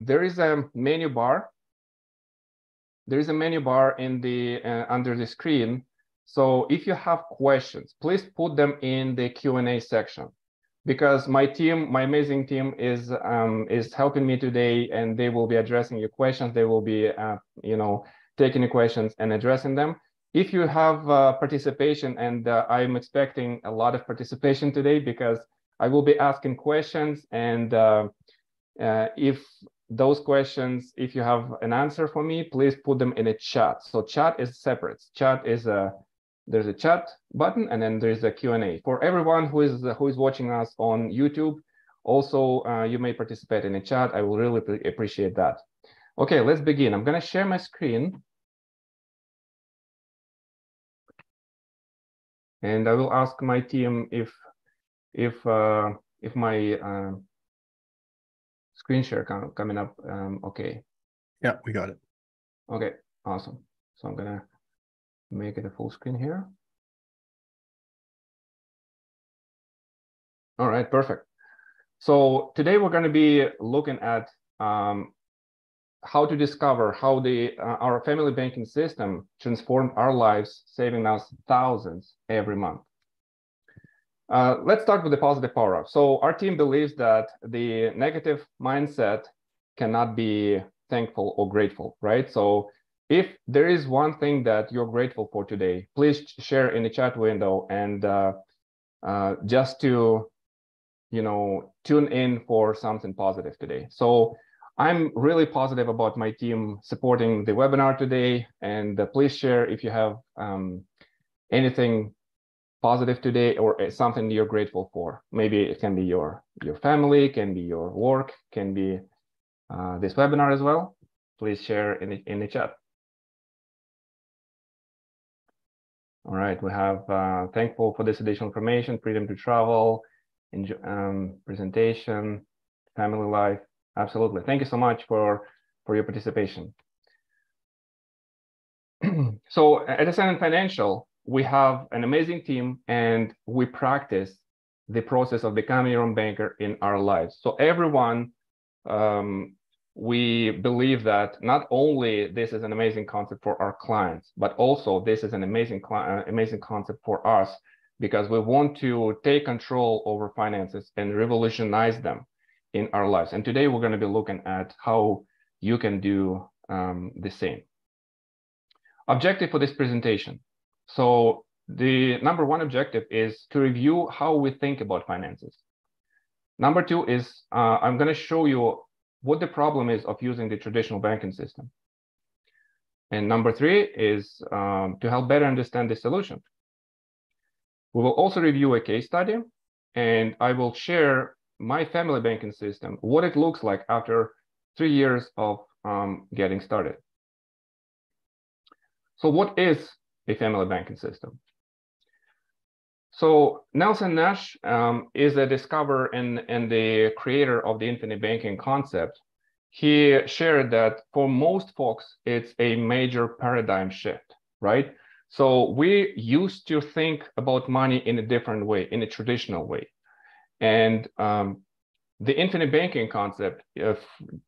there is a menu bar. There is a menu bar in the uh, under the screen. So if you have questions, please put them in the Q&A section because my team, my amazing team is um, is helping me today and they will be addressing your questions. They will be, uh, you know, taking your questions and addressing them. If you have uh, participation, and uh, I'm expecting a lot of participation today because I will be asking questions and uh, uh, if those questions, if you have an answer for me, please put them in a chat. So chat is separate. Chat is a there's a chat button and then there's a Q&A. For everyone who is who is watching us on YouTube, also uh, you may participate in a chat. I will really appreciate that. Okay, let's begin. I'm gonna share my screen. And I will ask my team if if uh, if my uh, screen share com coming up. Um, okay. Yeah, we got it. Okay, awesome. So I'm gonna make it a full screen here. All right, perfect. So today we're going to be looking at um, how to discover how the uh, our family banking system transformed our lives, saving us thousands every month. Uh, let's start with the positive power up. So our team believes that the negative mindset cannot be thankful or grateful, right? So if there is one thing that you're grateful for today, please share in the chat window and uh, uh, just to, you know, tune in for something positive today. So I'm really positive about my team supporting the webinar today. And uh, please share if you have um, anything positive today or something you're grateful for. Maybe it can be your, your family, can be your work, can be uh, this webinar as well. Please share in the, in the chat. All right, we have uh, thankful for this additional information, freedom to travel, enjoy, um, presentation, family life. Absolutely. Thank you so much for, for your participation. so at Ascendant Financial, we have an amazing team and we practice the process of becoming your own banker in our lives. So everyone um, we believe that not only this is an amazing concept for our clients, but also this is an amazing, uh, amazing concept for us because we want to take control over finances and revolutionize them in our lives. And today we're going to be looking at how you can do um, the same. Objective for this presentation. So the number one objective is to review how we think about finances. Number two is uh, I'm going to show you what the problem is of using the traditional banking system. And number three is um, to help better understand the solution. We will also review a case study, and I will share my family banking system, what it looks like after three years of um, getting started. So what is a family banking system? So Nelson Nash um, is a discoverer and, and the creator of the infinite banking concept. He shared that for most folks, it's a major paradigm shift, right? So we used to think about money in a different way, in a traditional way. And um, the infinite banking concept, if,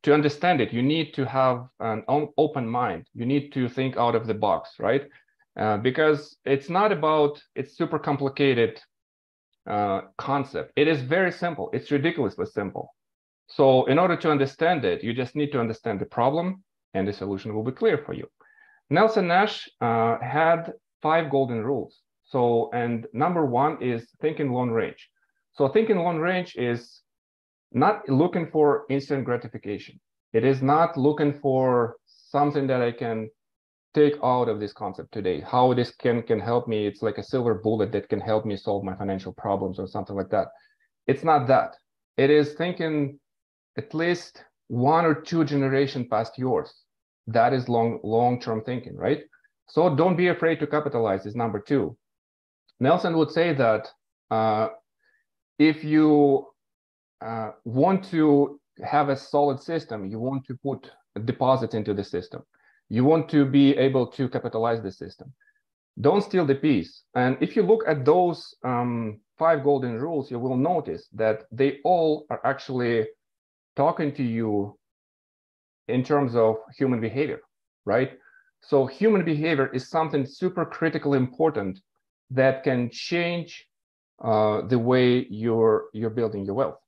to understand it, you need to have an open mind. You need to think out of the box, right? Uh, because it's not about it's super complicated uh, concept. It is very simple. It's ridiculously simple. So in order to understand it, you just need to understand the problem and the solution will be clear for you. Nelson Nash uh, had five golden rules. So, and number one is thinking long range. So thinking long range is not looking for instant gratification. It is not looking for something that I can take out of this concept today. How this can can help me it's like a silver bullet that can help me solve my financial problems or something like that. It's not that. It is thinking at least one or two generation past yours. That is long long term thinking right? So don't be afraid to capitalize is number two. Nelson would say that uh, if you uh, want to have a solid system you want to put deposits into the system you want to be able to capitalize the system. Don't steal the peace. And if you look at those um, five golden rules, you will notice that they all are actually talking to you in terms of human behavior, right? So human behavior is something super critically important that can change uh, the way you're you're building your wealth.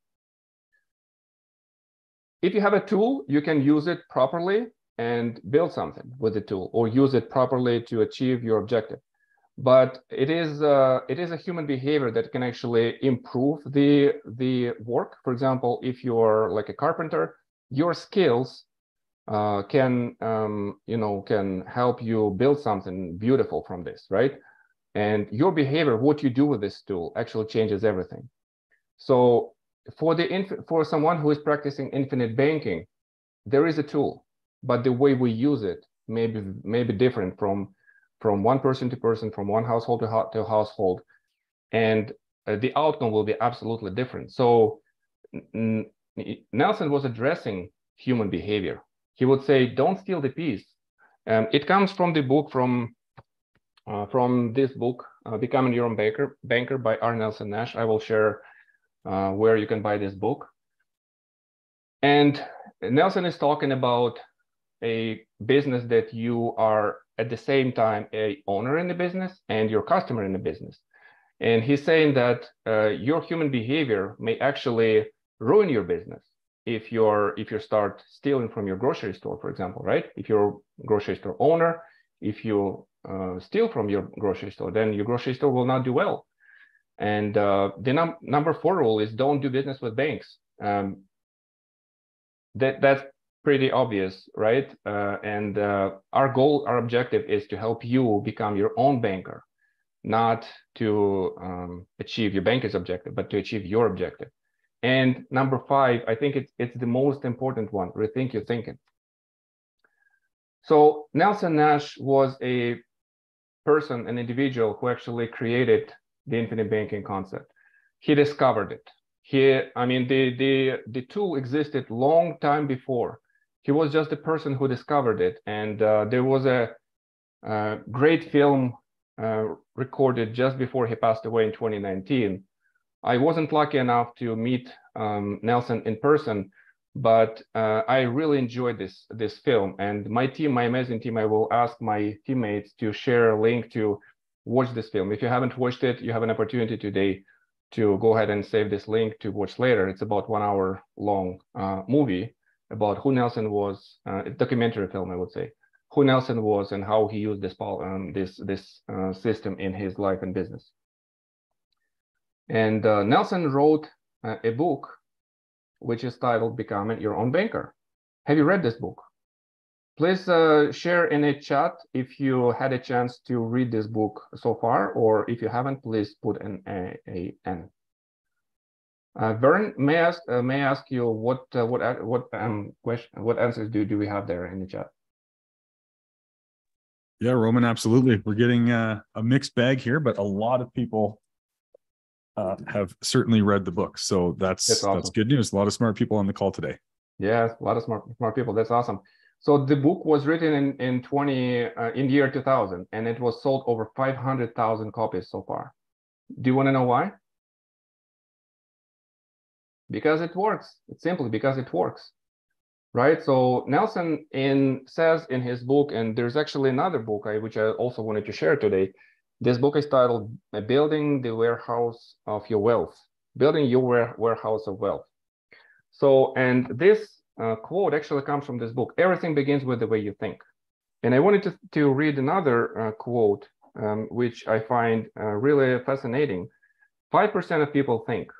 If you have a tool, you can use it properly and build something with the tool, or use it properly to achieve your objective. But it is uh, it is a human behavior that can actually improve the the work. For example, if you're like a carpenter, your skills uh, can um, you know can help you build something beautiful from this, right? And your behavior, what you do with this tool, actually changes everything. So for the for someone who is practicing infinite banking, there is a tool, but the way we use it may be may be different from from one person to person, from one household to, ho- to household, and uh, the outcome will be absolutely different. So Nelson was addressing human behavior. He would say, "Don't steal the peace." Um, it comes from the book from uh, from this book, uh, "Becoming Your Own Banker" Banker by R. Nelson Nash. I will share uh, where you can buy this book. And Nelson is talking about a business that you are at the same time a owner in the business and your customer in the business. And he's saying that uh, your human behavior may actually ruin your business if you're if you start stealing from your grocery store, for example, right? If you're a grocery store owner, if you uh, steal from your grocery store, then your grocery store will not do well. And uh, the num- number four rule is don't do business with banks. Um, that that's pretty obvious, right? Uh, and uh, our goal, our objective is to help you become your own banker, not to um, achieve your banker's objective, but to achieve your objective. And number five, I think it's it's the most important one. Rethink your thinking. So Nelson Nash was a person, an individual who actually created the infinite banking concept. He discovered it. He, I mean, the the the tool existed long time before. He was just the person who discovered it, and uh, there was a, a great film uh, recorded just before he passed away in 2019. I wasn't lucky enough to meet um, Nelson in person, but uh, I really enjoyed this this film. And my team, my amazing team, I will ask my teammates to share a link to watch this film. If you haven't watched it, you have an opportunity today to go ahead and save this link to watch later. It's about one hour long uh, movie about who Nelson was, uh, a documentary film, I would say, who Nelson was and how he used this um, this this uh, system in his life and business. And uh, Nelson wrote uh, a book which is titled "Becoming Your Own Banker." Have you read this book? Please uh, share in a chat if you had a chance to read this book so far, or if you haven't, please put an a, a n. Uh, Vern, may I ask, uh, may I ask you what uh, what uh, what um question what answers do do we have there in the chat? Yeah, Roman, absolutely. We're getting uh, a mixed bag here, but a lot of people uh, have certainly read the book, so that's that's, awesome. that's good news. A lot of smart people on the call today. Yeah, a lot of smart smart people. That's awesome. So the book was written in in 20 uh, in the year 2000, and it was sold over 500,000 copies so far. Do you want to know why? Because it works. It's simply because it works, right? So Nelson in says in his book, and there's actually another book I, which I also wanted to share today. This book is titled "Building the Warehouse of Your Wealth," building your warehouse of wealth. So, and this uh, quote actually comes from this book. Everything begins with the way you think. And I wanted to, to read another uh, quote, um, which I find uh, really fascinating. 5% of people think,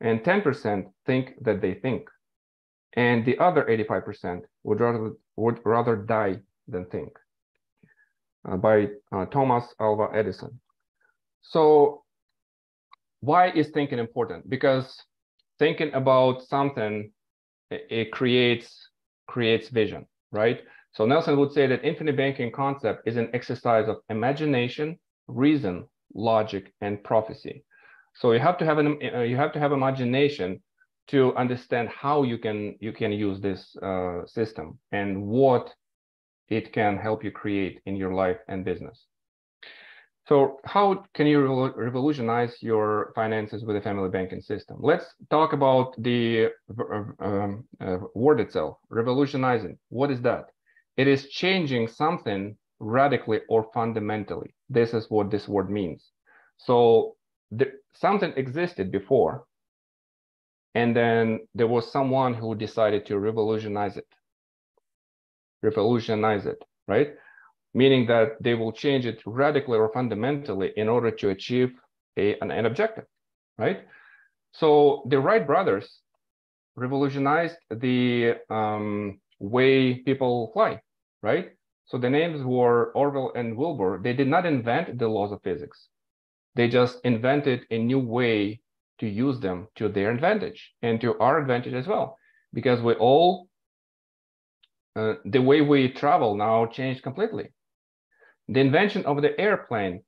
and 10% think that they think. And the other 85% would rather, would rather die than think. Uh, by uh, Thomas Alva Edison. So, why is thinking important? Because thinking about something it creates creates vision, right? So Nelson would say that infinite banking concept is an exercise of imagination, reason, logic, and prophecy. So you have to have an uh, you have to have imagination to understand how you can you can use this uh, system and what it can help you create in your life and business. So how can you revolutionize your finances with a family banking system? Let's talk about the um, uh, word itself, revolutionizing. What is that? It is changing something radically or fundamentally. This is what this word means. So the, something existed before, and then there was someone who decided to revolutionize it. Revolutionize it, right? meaning that they will change it radically or fundamentally in order to achieve a, an, an objective, right? So the Wright brothers revolutionized the um, way people fly, right? So the names were Orville and Wilbur. They did not invent the laws of physics. They just invented a new way to use them to their advantage and to our advantage as well, because we all, uh, the way we travel now changed completely. The invention of the airplane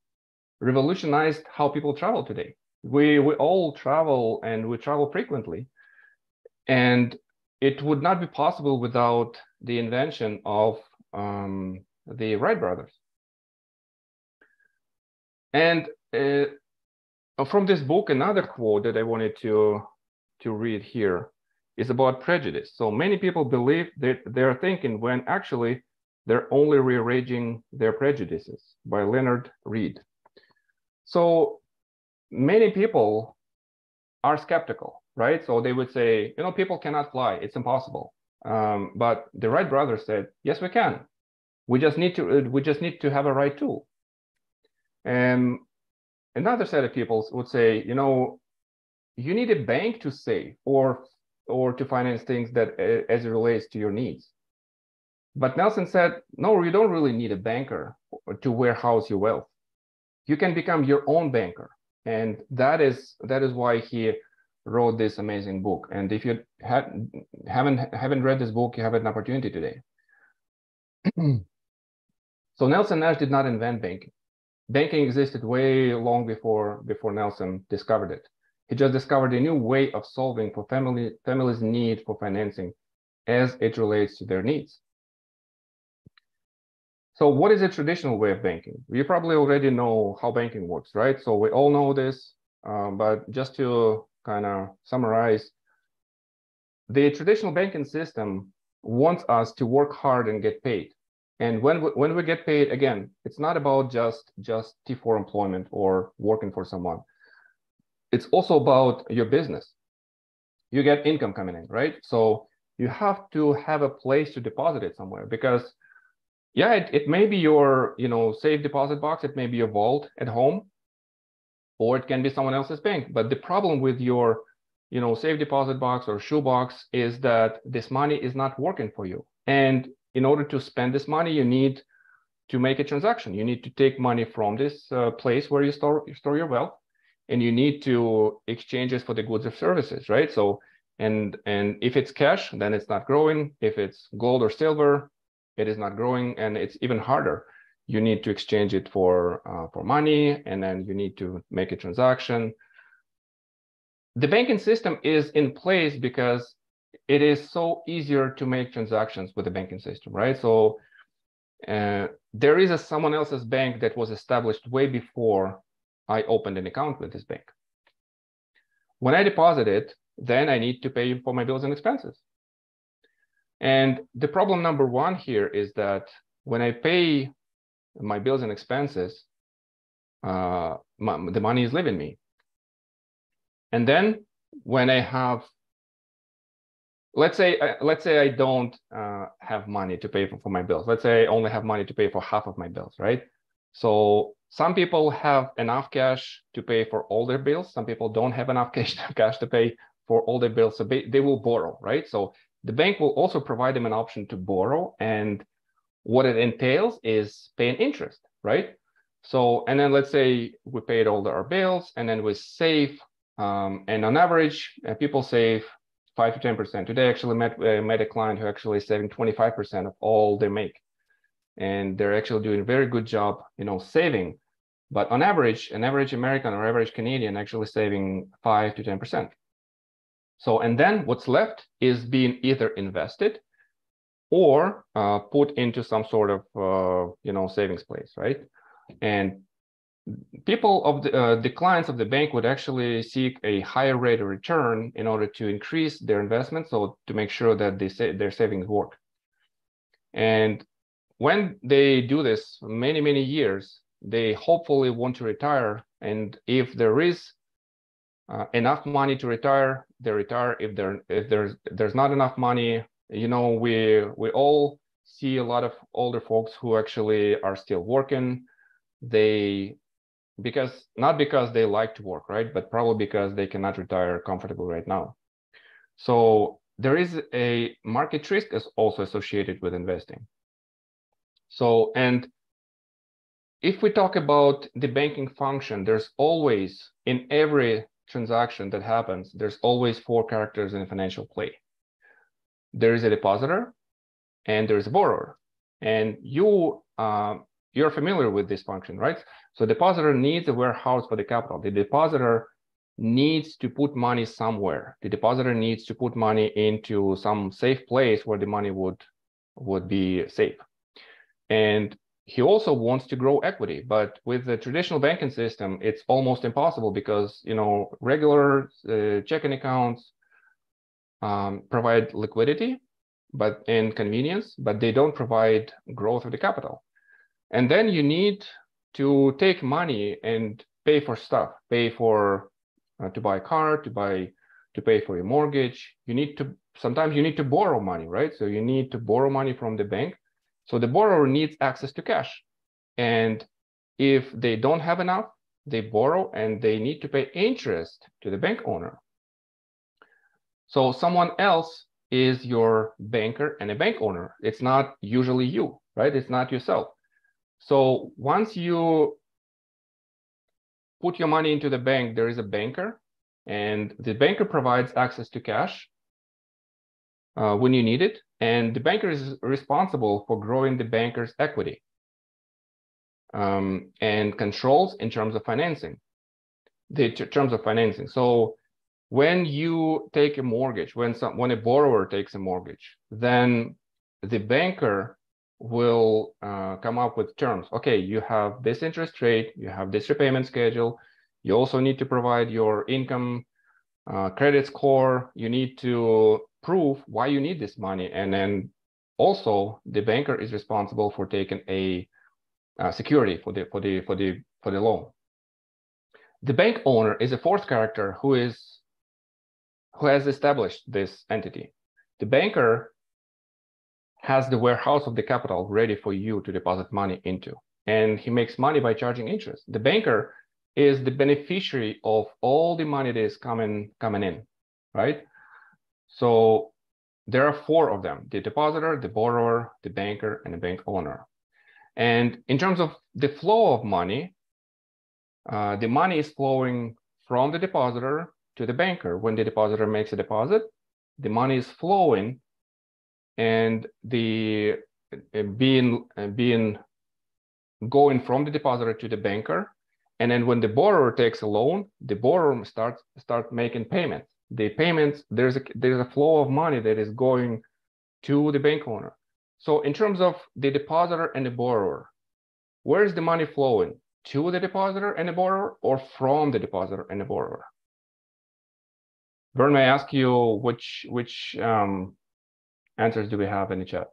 revolutionized how people travel today. We, we all travel and we travel frequently. And it would not be possible without the invention of um, the Wright brothers. And uh, from this book, another quote that I wanted to, to read here is about prejudice. So many people believe that they're thinking when actually they're only rearranging their prejudices by Leonard Read. So many people are skeptical, right? So they would say, you know, people cannot fly, it's impossible. Um, but the Wright brothers said, yes, we can. We just need to we just need to have a right tool. And another set of people would say, you know, you need a bank to save or or to finance things that as it relates to your needs. But Nelson said, no, you don't really need a banker to warehouse your wealth. You can become your own banker. And that is that is why he wrote this amazing book. And if you ha- haven't haven't read this book, you have an opportunity today. so Nelson Nash did not invent banking. Banking existed way long before before Nelson discovered it. He just discovered a new way of solving for family families' need for financing as it relates to their needs. So what is a traditional way of banking? You probably already know how banking works, right? So we all know this, um, but just to kind of summarize, the traditional banking system wants us to work hard and get paid. And when we, when we get paid, again, it's not about just just T4 employment or working for someone. It's also about your business. You get income coming in, right? So you have to have a place to deposit it somewhere because yeah, it, it may be your, you know, safe deposit box. It may be your vault at home, or it can be someone else's bank. But the problem with your, you know, safe deposit box or shoebox is that this money is not working for you. And in order to spend this money, you need to make a transaction. You need to take money from this uh, place where you store, you store your wealth, and you need to exchange it for the goods or services, right? So, and and if it's cash, then it's not growing. If it's gold or silver, it is not growing and it's even harder you need to exchange it for uh, for money and then you need to make a transaction the banking system is in place because it is so easier to make transactions with the banking system right? So uh, there is a someone else's bank that was established way before i opened an account with this bank. When i deposit it then i need to pay for my bills and expenses. And the problem number one here is that when I pay my bills and expenses, uh, my, the money is leaving me. And then when I have, let's say, uh, let's say I don't uh, have money to pay for, for my bills. Let's say I only have money to pay for half of my bills, right? So some people have enough cash to pay for all their bills. Some people don't have enough cash, cash to pay for all their bills. So they, will borrow, right? So the bank will also provide them an option to borrow. And what it entails is paying interest, right? So, and then let's say we paid all our bills and then we save. Um, and on average, uh, people save five to 10%. Today, I actually met, uh, met a client who actually is saving 25% of all they make. And they're actually doing a very good job, you know, saving. But on average, an average American or average Canadian actually saving five to 10%. So, and then what's left is being either invested or uh, put into some sort of, uh, you know, savings place, right? And people of the, uh, the clients of the bank would actually seek a higher rate of return in order to increase their investment, so to make sure that they say their savings work. And when they do this many many years, they hopefully want to retire. And if there is uh, enough money to retire, they retire. If there if there's there's not enough money, you know, we we all see a lot of older folks who actually are still working. They because not because they like to work, right? But probably because they cannot retire comfortably right now. So there is a market risk is also associated with investing. So, and if we talk about the banking function, there's always in every transaction that happens, there's always four characters in financial play. There is a depositor and there's a borrower. And you uh, you're familiar with this function, right? So depositor needs a warehouse for the capital. The depositor needs to put money somewhere. The depositor needs to put money into some safe place where the money would would be safe. And he also wants to grow equity, but with the traditional banking system, it's almost impossible because you know regular uh, checking accounts um, provide liquidity, but and convenience, but they don't provide growth of the capital. And then you need to take money and pay for stuff, pay for uh, to buy a car, to buy to pay for your mortgage. You need to sometimes you need to borrow money, right? So you need to borrow money from the bank. So the borrower needs access to cash. And if they don't have enough, they borrow and they need to pay interest to the bank owner. So someone else is your banker and a bank owner. It's not usually you, right? It's not yourself. So once you put your money into the bank, there is a banker, and the banker provides access to cash uh, when you need it, and the banker is responsible for growing the banker's equity um, and controls in terms of financing, the terms of financing. So when you take a mortgage, when some when a borrower takes a mortgage, then the banker will uh, come up with terms. Okay, you have this interest rate, you have this repayment schedule. You also need to provide your income uh, credit score. You need to prove why you need this money, and then also the banker is responsible for taking a uh, security for the for the for the for the loan. The bank owner is a fourth character who is who has established this entity. The banker has the warehouse of the capital ready for you to deposit money into. And he makes money by charging interest. The banker is the beneficiary of all the money that is coming coming in, right? So there are four of them: the depositor, the borrower, the banker, and the bank owner. And in terms of the flow of money, uh, the money is flowing from the depositor to the banker. When the depositor makes a deposit, the money is flowing and the uh, being uh, being going from the depositor to the banker. And then when the borrower takes a loan the borrower starts start making payments. The payments there's a there's a flow of money that is going to the bank owner. So in terms of the depositor and the borrower where is the money flowing? To the depositor and the borrower or from the depositor and the borrower? Vern, may I ask you which which um, answers do we have in the chat?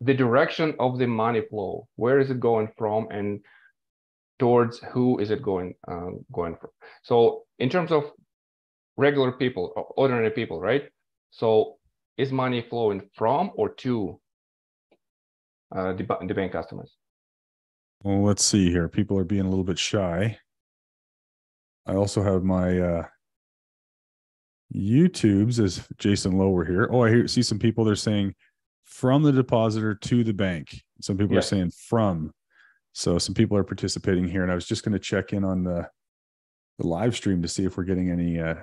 The direction of the money flow, where is it going from and towards who is it going um, going from? So in terms of regular people, ordinary people, right? So is money flowing from or to uh, the, the bank customers? Well, let's see here. People are being a little bit shy. I also have my uh, YouTube's as Jayson Lower here. Oh, I hear see some people they're saying from the depositor to the bank. Some people are saying from. So some people are participating here, and I was just going to check in on the the live stream to see if we're getting any uh,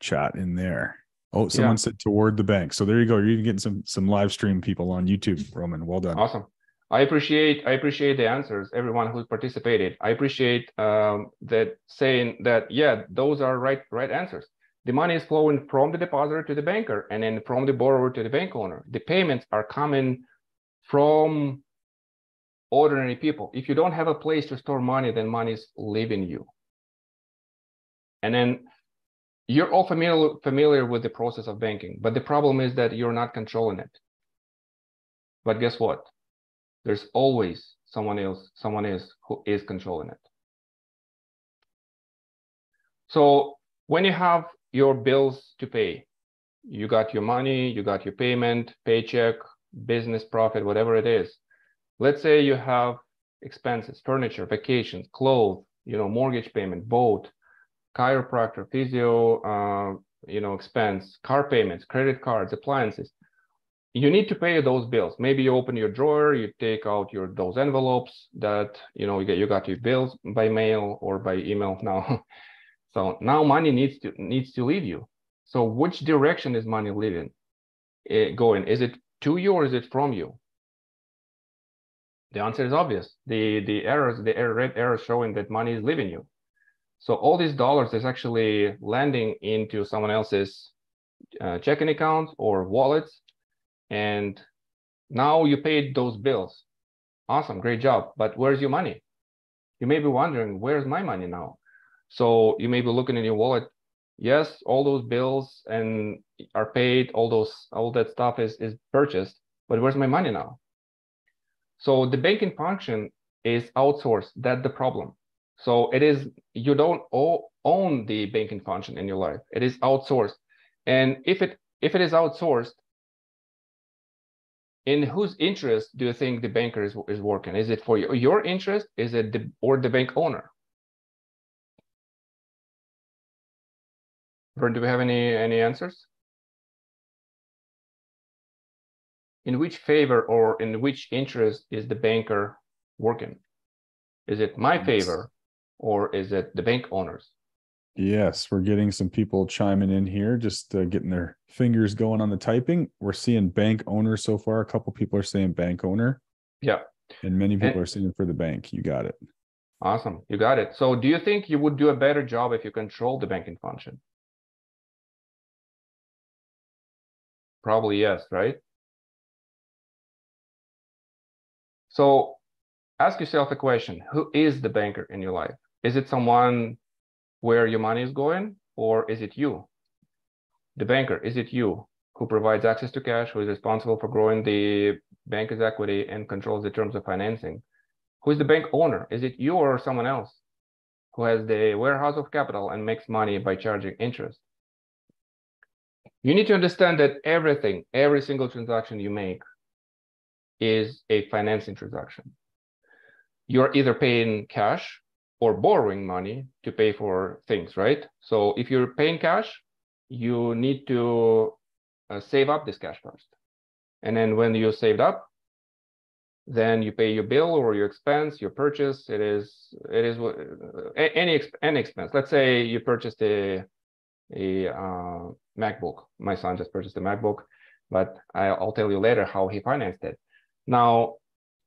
chat in there. Oh, someone yeah. said toward the bank. So there you go. You're even getting some some live stream people on YouTube, Roman. Well done. Awesome. I appreciate I appreciate the answers, everyone who participated. I appreciate um, that saying that yeah, those are right right answers the money is flowing from the depositor to the banker and then from the borrower to the bank owner. The payments are coming from ordinary people. If you don't have a place to store money, then money is leaving you. And then you're all familiar familiar with the process of banking, but the problem is that you're not controlling it. But guess what? There's always someone else, someone else who is controlling it. So when you have your bills to pay, you got your money, you got your payment, paycheck, business profit, whatever it is. Let's say you have expenses, furniture, vacations, clothes, you know, mortgage payment, boat, chiropractor, physio, uh, you know, expense, car payments, credit cards, appliances. You need to pay those bills. Maybe you open your drawer, you take out your those envelopes that you know you get you got your bills by mail or by email now. so now money needs to needs to leave you. So which direction is money leaving, it going? Is it to you or is it from you? The answer is obvious. The the errors, the red arrow showing that money is leaving you. So all these dollars is actually landing into someone else's uh, checking account or wallets. And now you paid those bills. Awesome, great job. But where's your money? You may be wondering, where's my money now? So you may be looking in your wallet. Yes, all those bills and are paid, all those all that stuff is is purchased, but where's my money now? So the banking function is outsourced. That's the problem. So it is you don't own the banking function in your life. It is outsourced. And if it if it is outsourced, in whose interest do you think the banker is, is working? Is it for your, interest? Is it the or the bank owner? Do we have any any answers? In which favor or in which interest is the banker working? Is it my favor or is it the bank owners? Yes, we're getting some people chiming in here, just uh, getting their fingers going on the typing. We're seeing bank owner so far. A couple people are saying bank owner. Yeah. And many people and, are saying for the bank. You got it. Awesome. You got it. So do you think you would do a better job if you control the banking function? Probably yes, right? So ask yourself a question. Who is the banker in your life? Is it someone where your money is going, or is it you? The banker, is it you who provides access to cash, who is responsible for growing the bank's equity and controls the terms of financing? Who is the bank owner? Is it you or someone else who has the warehouse of capital and makes money by charging interest? You need to understand that everything, every single transaction you make is a financing transaction. You're either paying cash or borrowing money to pay for things, right? So if you're paying cash, you need to uh, save up this cash first. And then when you saved up, then you pay your bill or your expense, your purchase. It is it is uh, any any expense. Let's say you purchased a a uh, MacBook. My son just purchased a MacBook, but I'll tell you later how he financed it. Now,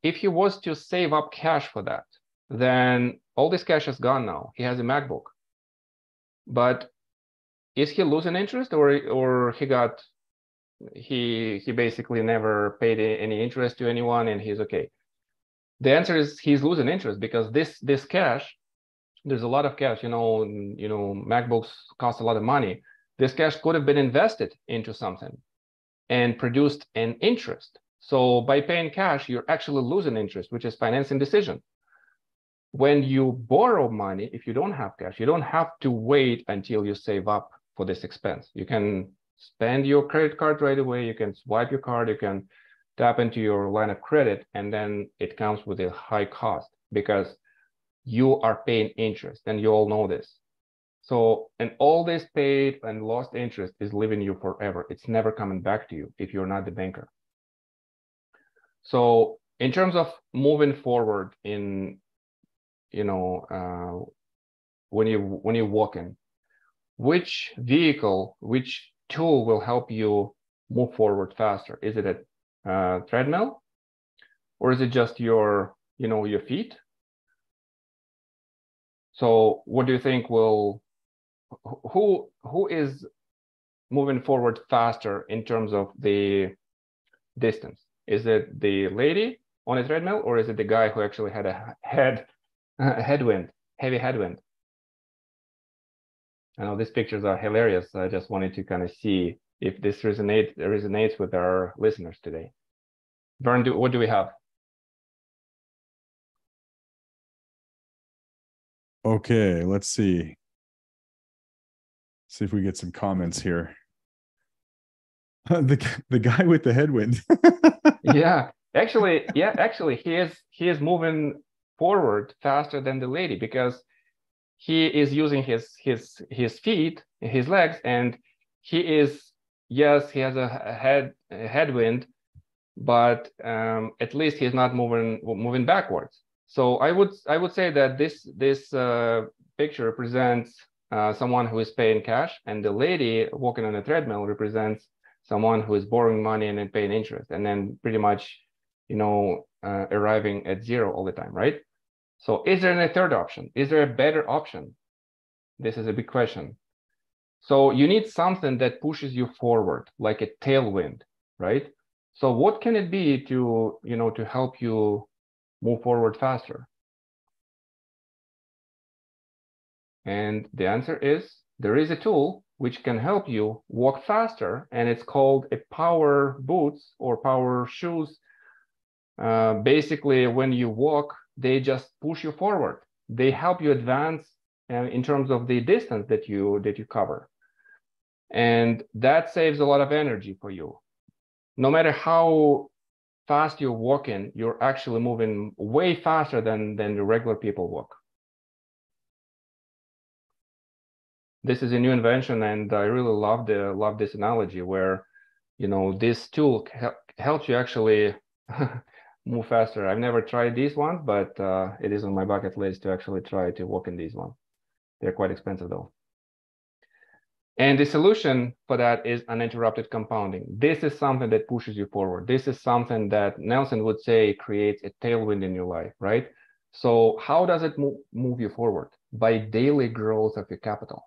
if he was to save up cash for that, then all this cash is gone now. He has a MacBook. But is he losing interest or or he got he he basically never paid any interest to anyone and he's okay? The answer is he's losing interest because this this cash, there's a lot of cash, you know, you know, MacBooks cost a lot of money. This cash could have been invested into something and produced an interest. So by paying cash, you're actually losing interest, which is financing decision when you borrow money, if you don't have cash, you don't have to wait until you save up for this expense. You can spend your credit card right away. You can swipe your card. You can tap into your line of credit, and then it comes with a high cost because you are paying interest, and you all know this. So, and all this paid and lost interest is leaving you forever. It's never coming back to you if you're not the banker. So, in terms of moving forward in you know, uh, when you when you're walking, which vehicle, which tool will help you move forward faster? Is it a uh, treadmill, or is it just your you know your feet? So, what do you think will who who is moving forward faster in terms of the distance? Is it the lady on a treadmill, or is it the guy who actually had a head a headwind, heavy headwind? I know these pictures are hilarious. I just wanted to kind of see if this resonate resonates with our listeners today. Vern, do, what do we have? Okay, let's see. See if we get some comments here. the the guy with the headwind. yeah, actually, yeah, actually, he is he is moving forward faster than the lady because he is using his his his feet, his legs, and he is yes, he has a head a headwind, but um, at least he's not moving moving backwards. So I would I would say that this this uh, picture represents uh, someone who is paying cash, and the lady walking on a treadmill represents someone who is borrowing money and then paying interest, and then pretty much, you know, uh, arriving at zero all the time, right? So is there a third option? Is there a better option? This is a big question. So you need something that pushes you forward, like a tailwind, right? So what can it be to, you know, to help you move forward faster? And the answer is there is a tool which can help you walk faster, and it's called a power boots or power shoes. Uh, basically, when you walk, they just push you forward. They help you advance uh, in terms of the distance that you that you cover, and that saves a lot of energy for you. No matter how fast you're walking, you're actually moving way faster than than the regular people walk. This is a new invention, and I really love the love this analogy where, you know, this tool helps you actually move faster. I've never tried these ones, but uh, it is on my bucket list to actually try to walk in these ones. They're quite expensive though. And the solution for that is uninterrupted compounding. This is something that pushes you forward. This is something that Nelson would say creates a tailwind in your life, right? So how does it move, move you forward? By daily growth of your capital.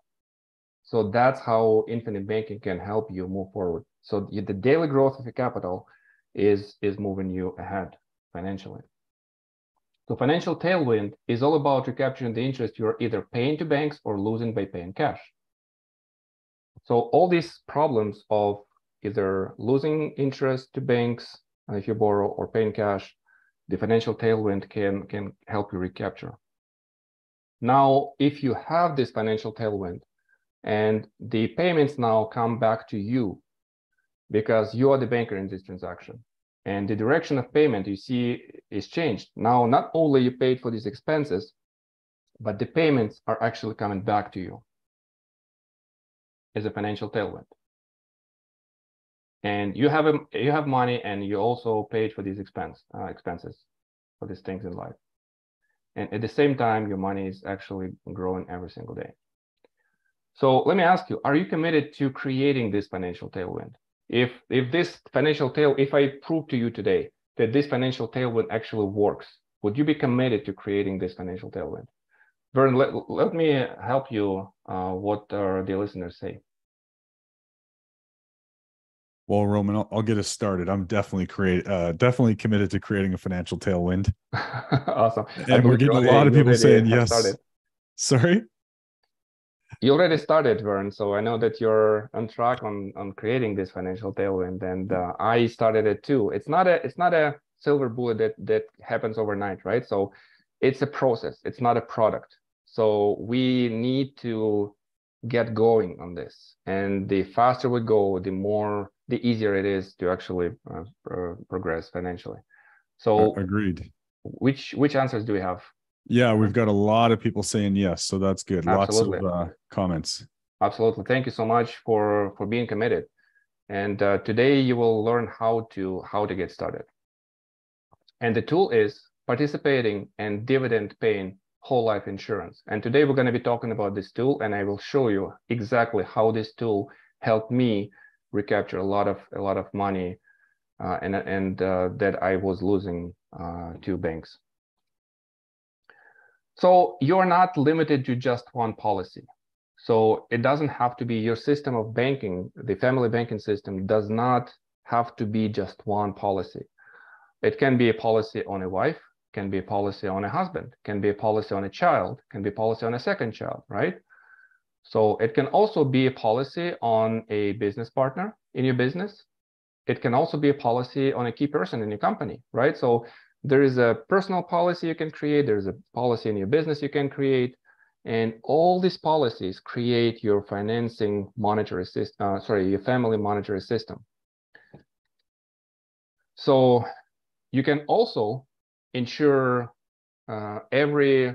So that's how infinite banking can help you move forward. So the daily growth of your capital is, is moving you ahead financially. So financial tailwind is all about recapturing the interest you're either paying to banks or losing by paying cash. So all these problems of either losing interest to banks uh, if you borrow or paying cash, the financial tailwind can, can help you recapture. Now, if you have this financial tailwind and the payments now come back to you because you are the banker in this transaction, and the direction of payment you see is changed. Now, not only you paid for these expenses, but the payments are actually coming back to you as a financial tailwind. And you have a, you have money, and you also paid for these expense uh, expenses for these things in life. And at the same time, your money is actually growing every single day. So let me ask you: Are you committed to creating this financial tailwind? if if this financial tail if i prove to you today that this financial tailwind actually works would you be committed to creating this financial tailwind? Vern let, let me help you uh, what are the listeners say? Well roman I'll, I'll, get us started. I'm definitely create uh, definitely committed to creating a financial tailwind. Awesome. And we're getting a lot of people saying yes. Started. sorry you already started, Vern. So I know that you're on track on on creating this financial tailwind, and uh, I started it too. It's not a it's not a silver bullet that that happens overnight, right? So it's a process. It's not a product. So we need to get going on this, and the faster we go, the more the easier it is to actually uh, progress financially. So agreed. Which which answers do we have? Yeah, we've got a lot of people saying yes, so that's good. Absolutely. Lots of uh, comments. Absolutely. Thank you so much for for being committed. And uh, today you will learn how to how to get started. And the tool is participating and dividend paying whole life insurance. And today we're going to be talking about this tool, and I will show you exactly how this tool helped me recapture a lot of a lot of money, uh, and and uh, that I was losing uh, to banks. So you're not limited to just one policy. So it doesn't have to be your system of banking, the family banking system does not have to be just one policy. It can be a policy on a wife, can be a policy on a husband, can be a policy on a child, can be a policy on a second child, right? So it can also be a policy on a business partner in your business. It can also be a policy on a key person in your company, right? So there is a personal policy you can create, there's a policy in your business you can create, and all these policies create your financing monetary system, uh, sorry, your family monetary system. So you can also insure uh, every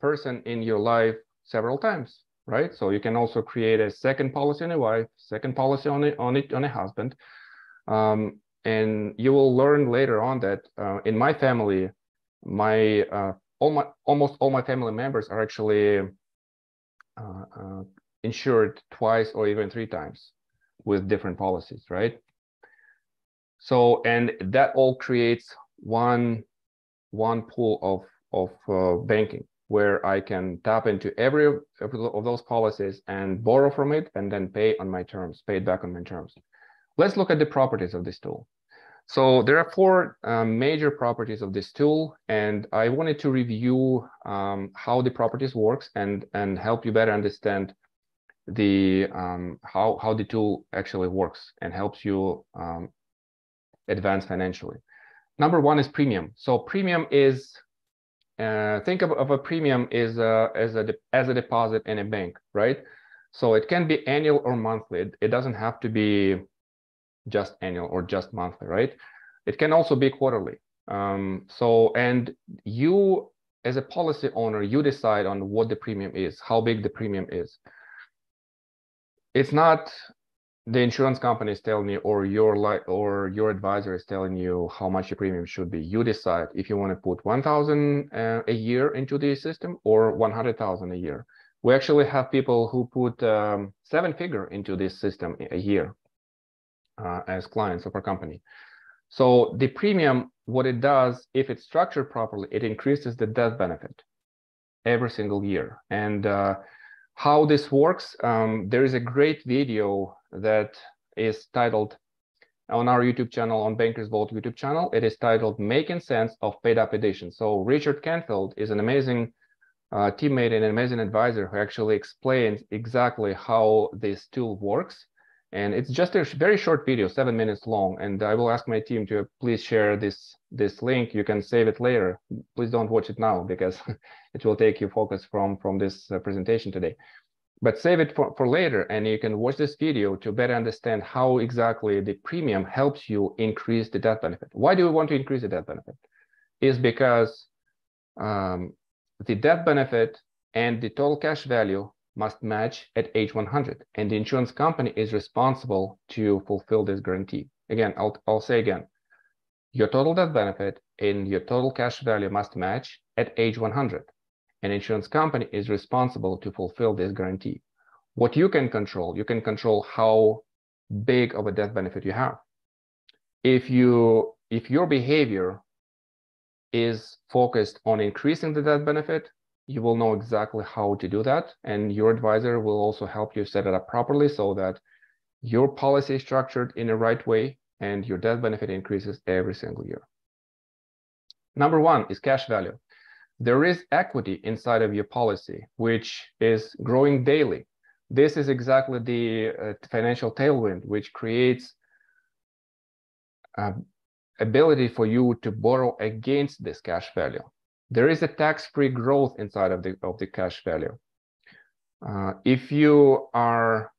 person in your life several times, right? So you can also create a second policy on a wife, second policy on a, on it on a husband. Um, and you will learn later on that uh, in my family, my uh, all my almost all my family members are actually uh, uh, insured twice or even three times with different policies, right? So and that all creates one one pool of of uh, banking where I can tap into every of those policies and borrow from it and then pay on my terms, pay it back on my terms. Let's look at the properties of this tool. So there are four um, major properties of this tool, and I wanted to review um, how the properties works and and help you better understand the um, how how the tool actually works and helps you um, advance financially. Number one is premium. So premium is uh, think of, of, a premium is a, as a as a deposit in a bank, right? So it can be annual or monthly. It, it doesn't have to be just annual or just monthly, right? It can also be quarterly. Um, so, and you as a policy owner, you decide on what the premium is, how big the premium is. It's not the insurance company is telling you, or your like, or your advisor is telling you how much your premium should be. You decide if you want to put 1,000 uh, a year into the system or 100,000 a year. We actually have people who put um, seven figure into this system a year uh, as clients of our company. So the premium, what it does, if it's structured properly, it increases the death benefit every single year. And uh, how this works, um, there is a great video that is titled on our YouTube channel, on Bankers Vault YouTube channel. It is titled Making Sense of Paid Up Addition. So Richard Canfield is an amazing uh, teammate and an amazing advisor who actually explains exactly how this tool works and it's just a very short video, seven minutes long. And I will ask my team to please share this, this link. You can save it later. Please don't watch it now because it will take you focus from, from this uh, presentation today. But save it for, for later and you can watch this video to better understand how exactly the premium helps you increase the death benefit. Why do we want to increase the death benefit? Is because um, the death benefit and the total cash value must match at age 100, and the insurance company is responsible to fulfill this guarantee. Again, I'll, I'll say again, your total death benefit and your total cash value must match at age 100. An insurance company is responsible to fulfill this guarantee. What you can control, you can control how big of a death benefit you have. If you if your behavior is focused on increasing the death benefit, you will know exactly how to do that. And your advisor will also help you set it up properly so that your policy is structured in the right way and your death benefit increases every single year. Number one is cash value. There is equity inside of your policy, which is growing daily. This is exactly the uh, financial tailwind, which creates uh, ability for you to borrow against this cash value there is a tax-free growth inside of the of the cash value. Uh, if you are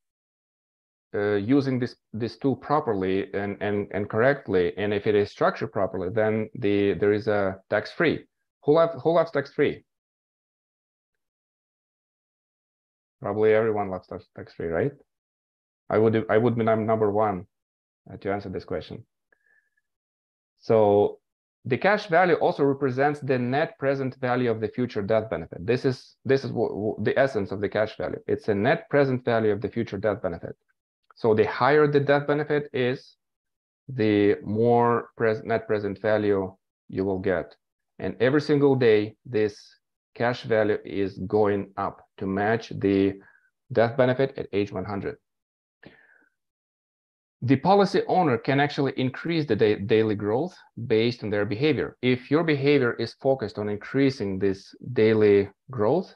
uh, using this this tool properly and, and and correctly, and if it is structured properly, then the there is a tax-free. Who loves who loves tax-free? Probably everyone loves tax-free, right? I would I would be number one uh, to answer this question. So the cash value also represents the net present value of the future death benefit. This is this is the essence of the cash value. It's a net present value of the future death benefit. So the higher the death benefit is, the more pres net present value you will get. And every single day, this cash value is going up to match the death benefit at age 100. The policy owner can actually increase the da daily growth based on their behavior. If your behavior is focused on increasing this daily growth,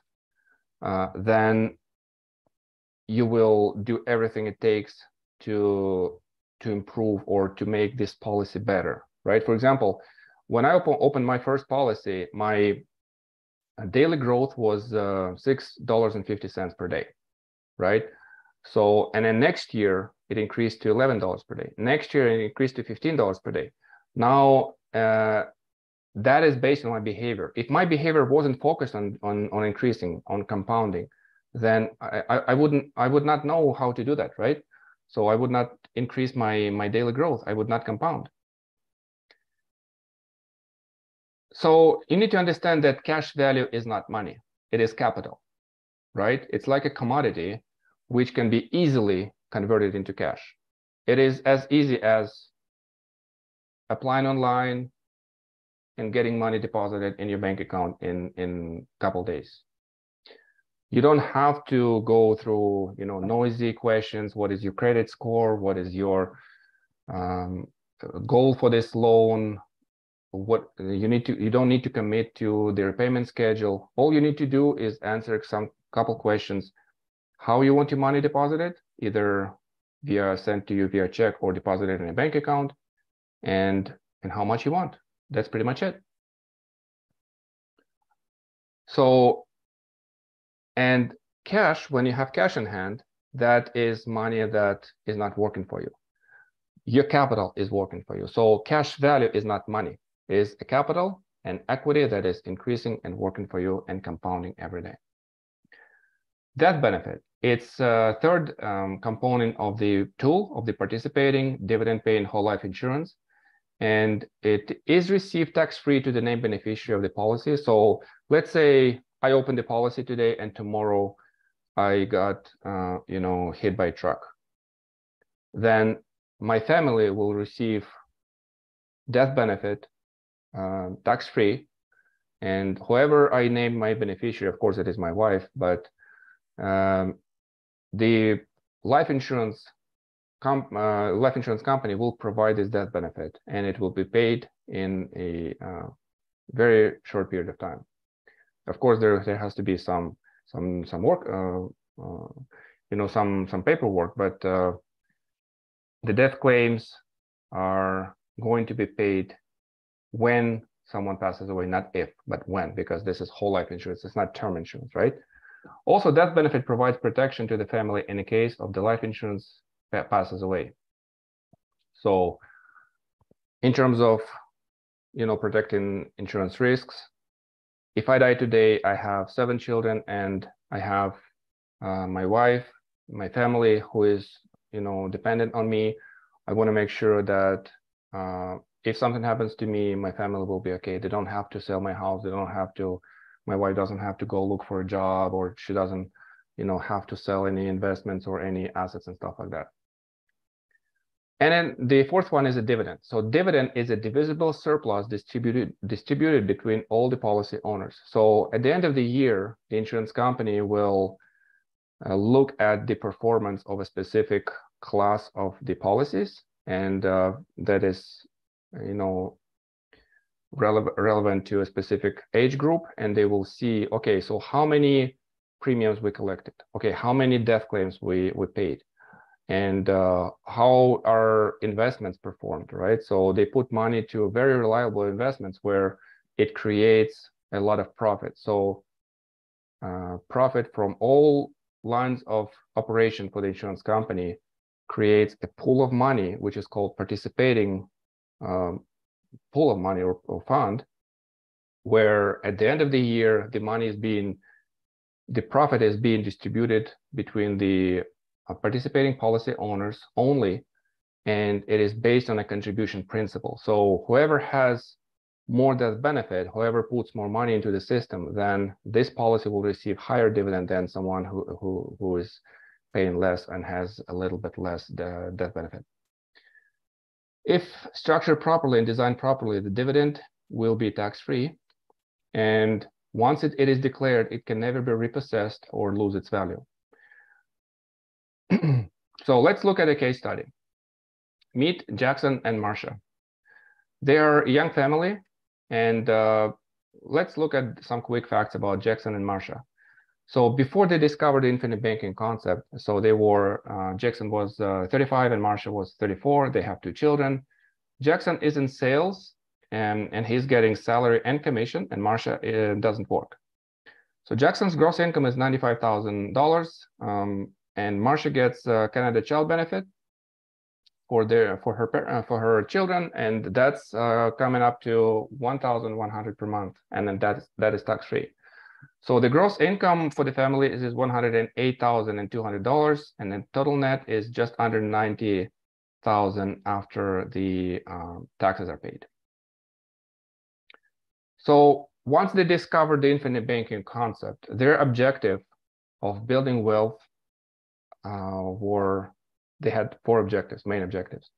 uh, then you will do everything it takes to to improve or to make this policy better, right? For example, when I open, opened my first policy, my daily growth was uh, $6.50 per day, right? So, and then next year it increased to $11 per day. Next year it increased to $15 per day. Now, uh, that is based on my behavior. If my behavior wasn't focused on, on, on increasing, on compounding, then I, I, I wouldn't, I would not know how to do that, right? So I would not increase my, my daily growth. I would not compound. So you need to understand that cash value is not money. It is capital, right? It's like a commodity which can be easily converted into cash. It is as easy as applying online and getting money deposited in your bank account in in a couple days. You don't have to go through you know noisy questions. What is your credit score? What is your um, goal for this loan? What you need to you don't need to commit to the repayment schedule. All you need to do is answer some couple questions how you want your money deposited either via sent to you via check or deposited in a bank account and and how much you want that's pretty much it so and cash, when you have cash in hand, that is money that is not working for you. Your capital is working for you. So cash value is not money, it is a capital and equity that is increasing and working for you and compounding every day. That benefit, it's a third um, component of the tool of the participating dividend paying whole life insurance. And it is received tax-free to the named beneficiary of the policy. So let's say I open the policy today and tomorrow I got, uh, you know, hit by a truck. Then my family will receive death benefit uh, tax free. And whoever I name my beneficiary, of course, it is my wife, but um, the life insurance uh, life insurance company will provide this death benefit and it will be paid in a uh, very short period of time. Of course, there there has to be some some some work, uh, uh, you know, some some paperwork, but uh, the death claims are going to be paid when someone passes away, not if, but when, because this is whole life insurance. It's not term insurance, right? Also, death benefit provides protection to the family in the case of the life insurance passes away. So, in terms of, you know, protecting insurance risks, if I die today, I have seven children and I have uh, my wife, my family who is, you know, dependent on me. I want to make sure that uh, if something happens to me, my family will be okay. They don't have to sell my house. They don't have to, my wife doesn't have to go look for a job or she doesn't, you know, have to sell any investments or any assets and stuff like that. And then the fourth one is a dividend. So dividend is a divisible surplus distributed distributed between all the policy owners. So at the end of the year, the insurance company will uh, look at the performance of a specific class of the policies, and uh, that is, you know, relevant relevant to a specific age group, and they will see, okay, so how many premiums we collected, okay, how many death claims we we paid, and uh, how are investments performed, right? So they put money to very reliable investments where it creates a lot of profit. So uh, profit from all lines of operation for the insurance company creates a pool of money, which is called participating um, pool of money or, or fund, where at the end of the year, the money is being, the profit is being distributed between the uh, participating policy owners only, and it is based on a contribution principle. So whoever has more death benefit, whoever puts more money into the system, then this policy will receive higher dividend than someone who, who, who is paying less and has a little bit less uh, death benefit. If structured properly and designed properly, the dividend will be tax-free. And once it, it is declared, it can never be repossessed or lose its value. so let's look at a case study. meet Jackson and Marsha. They are a young family, and uh, let's look at some quick facts about Jackson and Marsha. So before they discovered the infinite banking concept, so they were uh, Jackson was uh, 35 and Marsha was 34. They have two children. Jackson is in sales and and he's getting salary and commission, and Marsha uh, doesn't work. So Jackson's gross income is ninety-five thousand um, dollars, and Marsha gets uh, Canada Child Benefit for their for her uh, for her children, and that's coming up to one thousand one hundred per month, and then that that is tax free. So the gross income for the family is, is one hundred and then total net is just under ninety thousand after the um, taxes are paid. So once they discovered the infinite banking concept, their objective of building wealth uh, were they had four objectives, main objectives.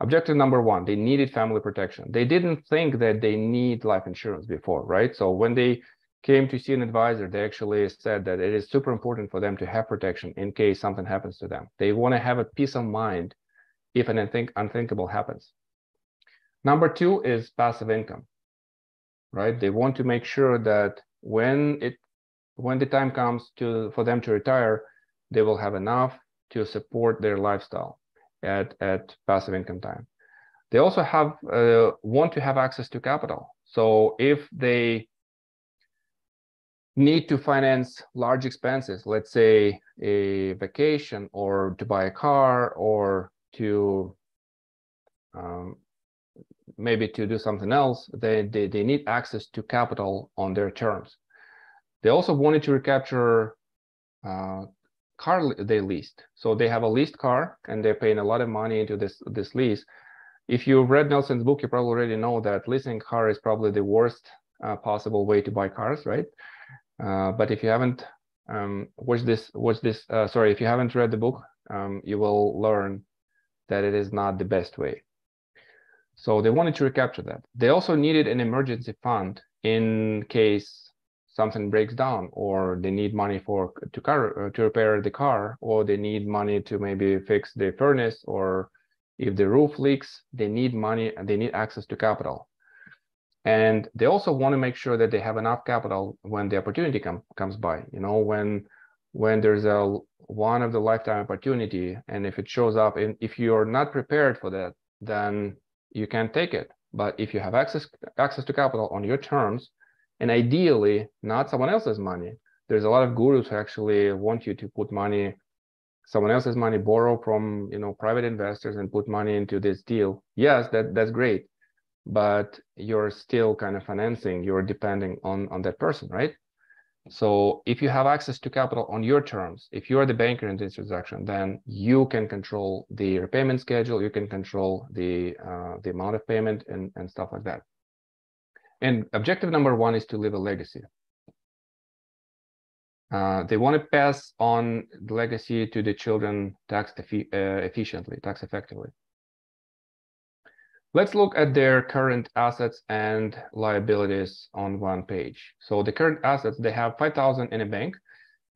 Objective number one, they needed family protection. They didn't think that they need life insurance before, right? So when they came to see an advisor, they actually said that it is super important for them to have protection in case something happens to them. They want to have a peace of mind if an unthink unthinkable happens. Number two is passive income right? They want to make sure that when it when the time comes to for them to retire, they will have enough to support their lifestyle at at passive income time. They also have uh, want to have access to capital. So if they need to finance large expenses, let's say a vacation or to buy a car or to um, maybe to do something else, they, they, they need access to capital on their terms. They also wanted to recapture uh, car they leased. So they have a leased car and they're paying a lot of money into this, this lease. If you've read Nelson's book, you probably already know that leasing car is probably the worst uh, possible way to buy cars, right? Uh, but if you haven't um, watched this, watch this, uh, sorry, if you haven't read the book, um, you will learn that it is not the best way. So they wanted to recapture that. They also needed an emergency fund in case something breaks down or they need money for to car uh, to repair the car or they need money to maybe fix the furnace or if the roof leaks they need money and they need access to capital and they also want to make sure that they have enough capital when the opportunity com- comes by you know when when there's a one of the lifetime opportunity and if it shows up and if you're not prepared for that then you can take it. But if you have access access to capital on your terms, and ideally not someone else's money, there's a lot of gurus who actually want you to put money, someone else's money, borrow from you know private investors and put money into this deal. Yes, that that's great, but you're still kind of financing. You're depending on on that person, right? So if you have access to capital on your terms, if you are the banker in this transaction, then you can control the repayment schedule, you can control the uh, the amount of payment and, and stuff like that. And objective number one is to leave a legacy. Uh, they want to pass on the legacy to the children tax uh, efficiently, tax effectively. Let's look at their current assets and liabilities on one page. So the current assets, they have 5,000 in a bank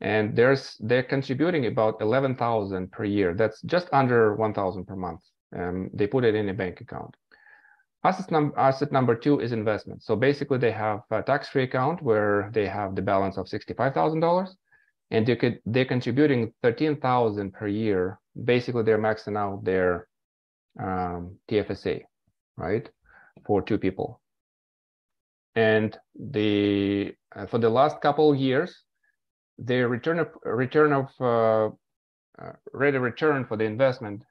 and there's they're contributing about 11,000 per year. That's just under 1,000 per month. Um, they put it in a bank account. Asset, num asset number two is investment. So basically they have a tax-free account where they have the balance of $65,000 and they could, they're contributing 13,000 per year. Basically they're maxing out their um, TFSA right, for two people. And the uh, for the last couple of years, the return of return of uh, uh, rate of return for the investment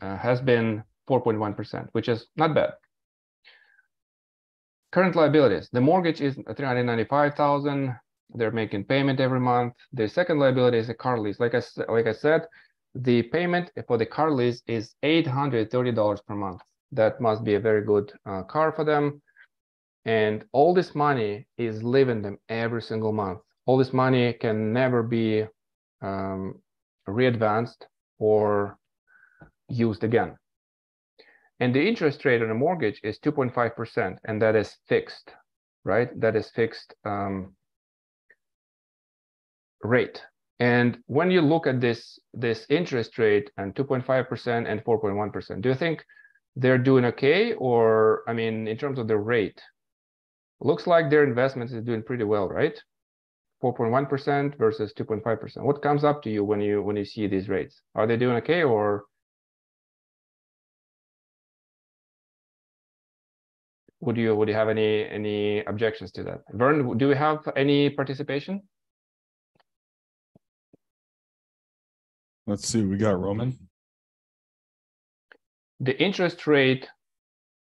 uh, has been 4.1%, which is not bad. Current liabilities: the mortgage is 395,000. They're making payment every month. The second liability is a car lease. Like I like I said, the payment for the car lease is $830 per month that must be a very good uh, car for them. And all this money is leaving them every single month. All this money can never be um, readvanced or used again. And the interest rate on a mortgage is 2.5%, and that is fixed, right? That is fixed um, rate. And when you look at this, this interest rate and 2.5% and 4.1%, do you think they're doing okay? Or, I mean, in terms of the rate, looks like their investment is doing pretty well, right? 4.1% versus 2.5%. What comes up to you when you when you see these rates? Are they doing okay or would you would you have any any objections to that? Vern, do we have any participation? Let's see, we got Roman. The interest rate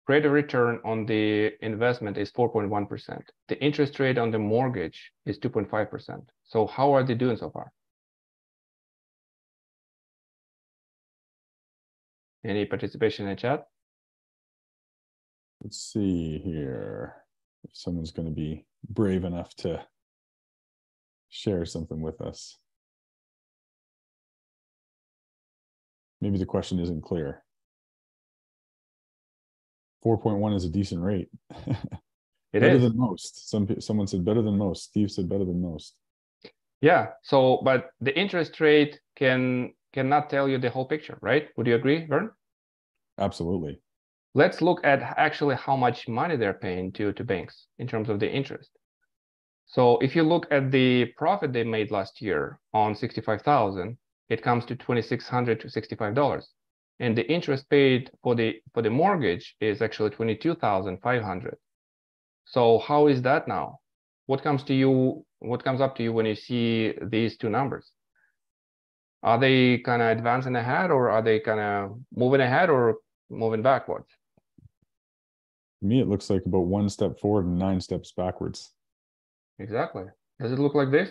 rate of return on the investment is 4.1%. The interest rate on the mortgage is 2.5%. So how are they doing so far? Any participation in chat? Let's see here. If someone's going to be brave enough to share something with us. Maybe the question isn't clear. 4.1 is a decent rate. It better is. than most. Some someone said better than most. Steve said better than most. Yeah. So, but the interest rate can cannot tell you the whole picture, right? Would you agree, Vern? Absolutely. Let's look at actually how much money they're paying to to banks in terms of the interest. So, if you look at the profit they made last year on sixty-five thousand, it comes to twenty-six hundred to sixty-five dollars, and the interest paid for the for the mortgage is actually twenty-two thousand five hundred. So, how is that now? What comes to you? What comes up to you when you see these two numbers? Are they kind of advancing ahead, or are they kind of moving ahead, or moving backwards? To me, it looks like about one step forward and nine steps backwards. Exactly. Does it look like this?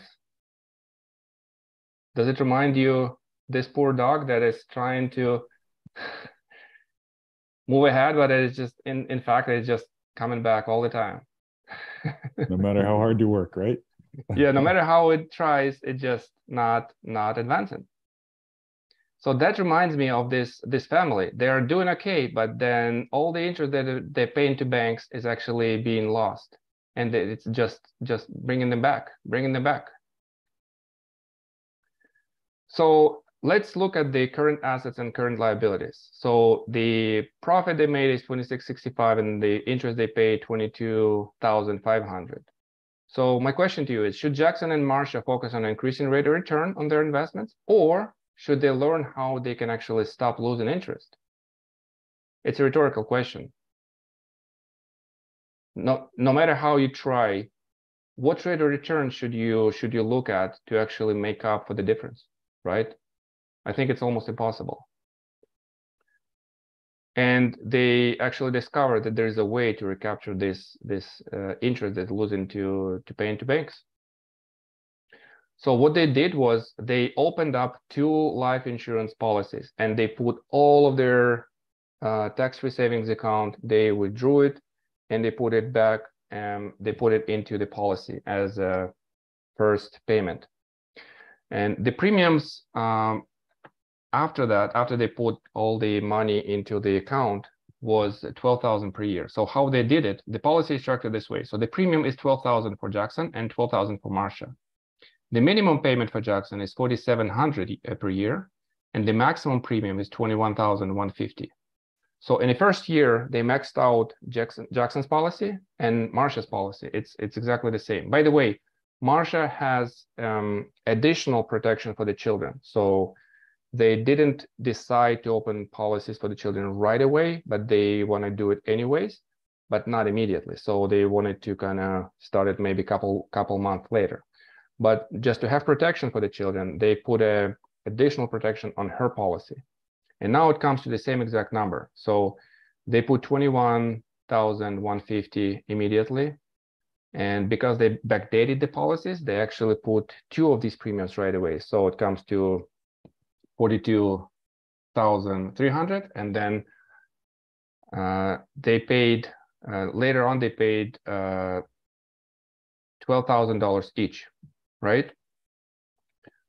Does it remind you this poor dog that is trying to move ahead, but it's just in in fact it's just coming back all the time. No matter how hard you work, right? yeah, no matter how it tries, it just not not advancing. So that reminds me of this this family. They are doing okay, but then all the interest that they pay into banks is actually being lost, and it's just just bringing them back, bringing them back. So let's look at the current assets and current liabilities. So the profit they made is 2665 and the interest they pay 22,500. So my question to you is, should Jackson and Marcia focus on increasing rate of return on their investments or should they learn how they can actually stop losing interest? It's a rhetorical question. No, no matter how you try, what rate of return should you should you look at to actually make up for the difference, right? I think it's almost impossible. And they actually discovered that there is a way to recapture this this uh, interest that's losing to to pay into banks. So what they did was they opened up two life insurance policies and they put all of their uh, tax-free savings account. They withdrew it and they put it back and they put it into the policy as a first payment. And the premiums um, after that, after they put all the money into the account, was 12,000 per year. So how they did it, the policy is structured this way. So the premium is 12,000 for Jackson and 12,000 for Marcia. The minimum payment for Jackson is 4,700 per year, and the maximum premium is 21,150. So in the first year, they maxed out Jackson, Jackson's policy and Marcia's policy. It's it's exactly the same. By the way, Marcia has um, additional protection for the children. So they didn't decide to open policies for the children right away, but they want to do it anyways, but not immediately. So they wanted to kind of start it maybe couple couple months later. But just to have protection for the children, they put a additional protection on her policy. And now it comes to the same exact number. So they put 21,150 immediately. And because they backdated the policies, they actually put two of these premiums right away. So it comes to 42,300 and then uh, they paid uh, later on they paid uh, $12,000 each, right?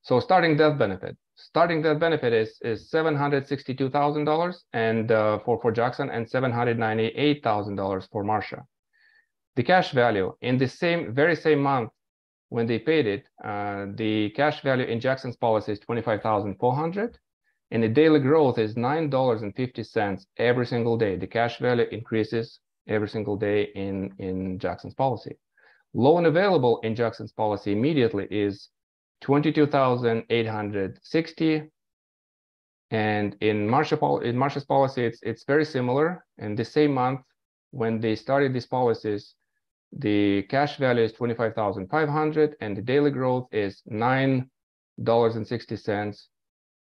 So starting death benefit, starting death benefit is is $762,000 and uh, for for Jackson and $798,000 for Marcia. The cash value in the same very same month when they paid it, uh, the cash value in Jackson's policy is 25,400 and the daily growth is $9.50 every single day. The cash value increases every single day in, in Jackson's policy. Loan available in Jackson's policy immediately is 22,860. And in Marsha in policy, it's, it's very similar. In the same month, when they started these policies, the cash value is 25,500 and the daily growth is $9.60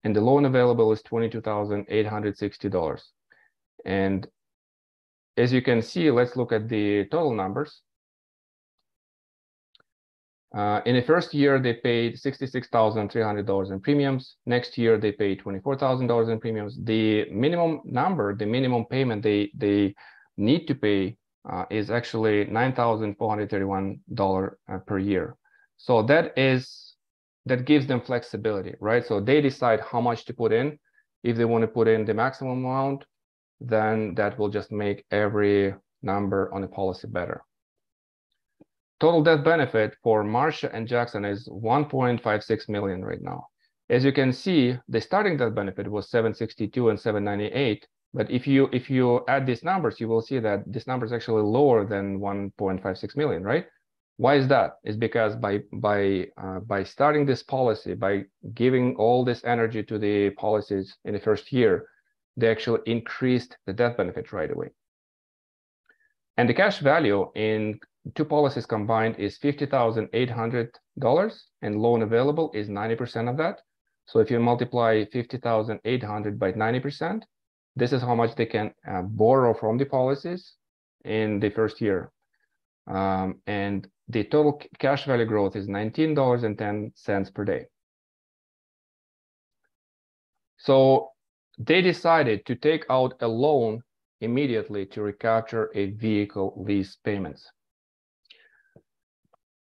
and the loan available is $22,860. And as you can see, let's look at the total numbers. Uh, in the first year, they paid $66,300 in premiums. Next year, they paid $24,000 in premiums. The minimum number, the minimum payment they, they need to pay uh, is actually $9,431 uh, per year. So that is that gives them flexibility, right? So they decide how much to put in. If they want to put in the maximum amount, then that will just make every number on the policy better. Total death benefit for Marsha and Jackson is 1.56 million right now. As you can see, the starting death benefit was 762 and 798. But if you if you add these numbers, you will see that this number is actually lower than 1.56 million, right? Why is that? Is because by by uh, by starting this policy, by giving all this energy to the policies in the first year, they actually increased the death benefit right away. And the cash value in two policies combined is $50,800 and loan available is 90% of that. So if you multiply 50,800 by 90%, this is how much they can uh, borrow from the policies in the first year. Um, and the total cash value growth is $19.10 per day. So they decided to take out a loan immediately to recapture a vehicle lease payments.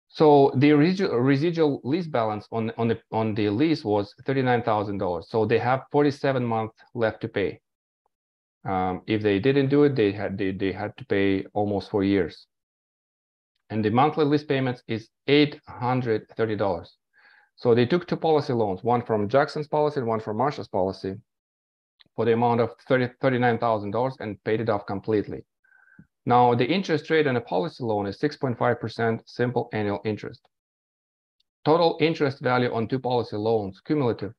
So the residual, residual lease balance on, on, the, on the lease was $39,000. So they have 47 months left to pay. Um, if they didn't do it, they had, they, they had to pay almost four years and the monthly lease payments is $830. So they took two policy loans, one from Jackson's policy and one from Marsha's policy for the amount of $30, $39,000 and paid it off completely. Now, the interest rate on a policy loan is 6.5% simple annual interest. Total interest value on two policy loans, cumulative,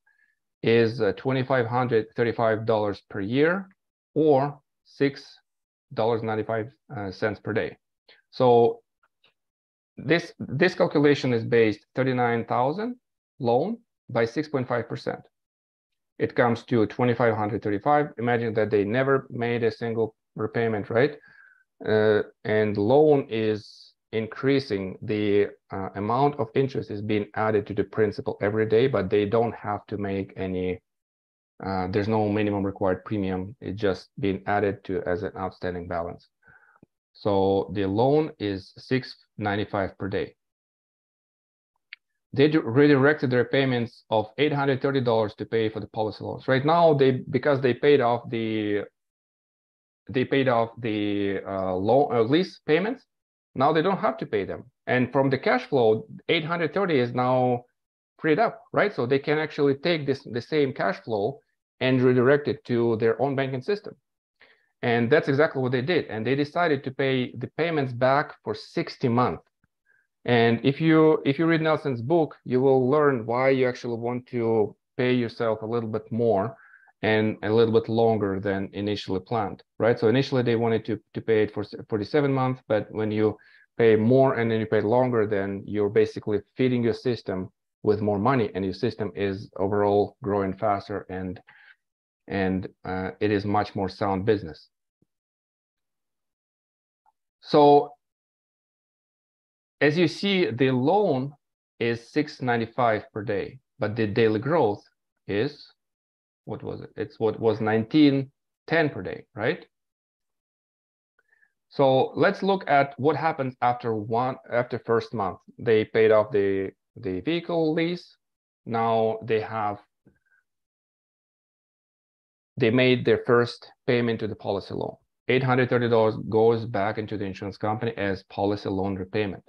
is uh, $2,535 per year or $6.95 uh, per day. So this this calculation is based 39,000 loan by 6.5%. It comes to 2,535. Imagine that they never made a single repayment, right? Uh, and loan is increasing. The uh, amount of interest is being added to the principal every day, but they don't have to make any. Uh, there's no minimum required premium. It's just being added to as an outstanding balance. So the loan is 695 per day. They redirected their payments of $830 to pay for the policy loans. Right now, they because they paid off the they paid off the uh, loan uh, lease payments. Now they don't have to pay them, and from the cash flow, 830 is now freed up, right? So they can actually take this the same cash flow and redirect it to their own banking system. And that's exactly what they did. And they decided to pay the payments back for 60 months. And if you if you read Nelson's book, you will learn why you actually want to pay yourself a little bit more and a little bit longer than initially planned, right? So initially they wanted to, to pay it for 47 months, but when you pay more and then you pay longer, then you're basically feeding your system with more money and your system is overall growing faster and and uh, it is much more sound business. So as you see, the loan is 695 per day, but the daily growth is, what was it? It's what was 1910 per day, right? So let's look at what happens after one after first month. They paid off the the vehicle lease. Now they have they made their first payment to the policy loan. $830 goes back into the insurance company as policy loan repayment.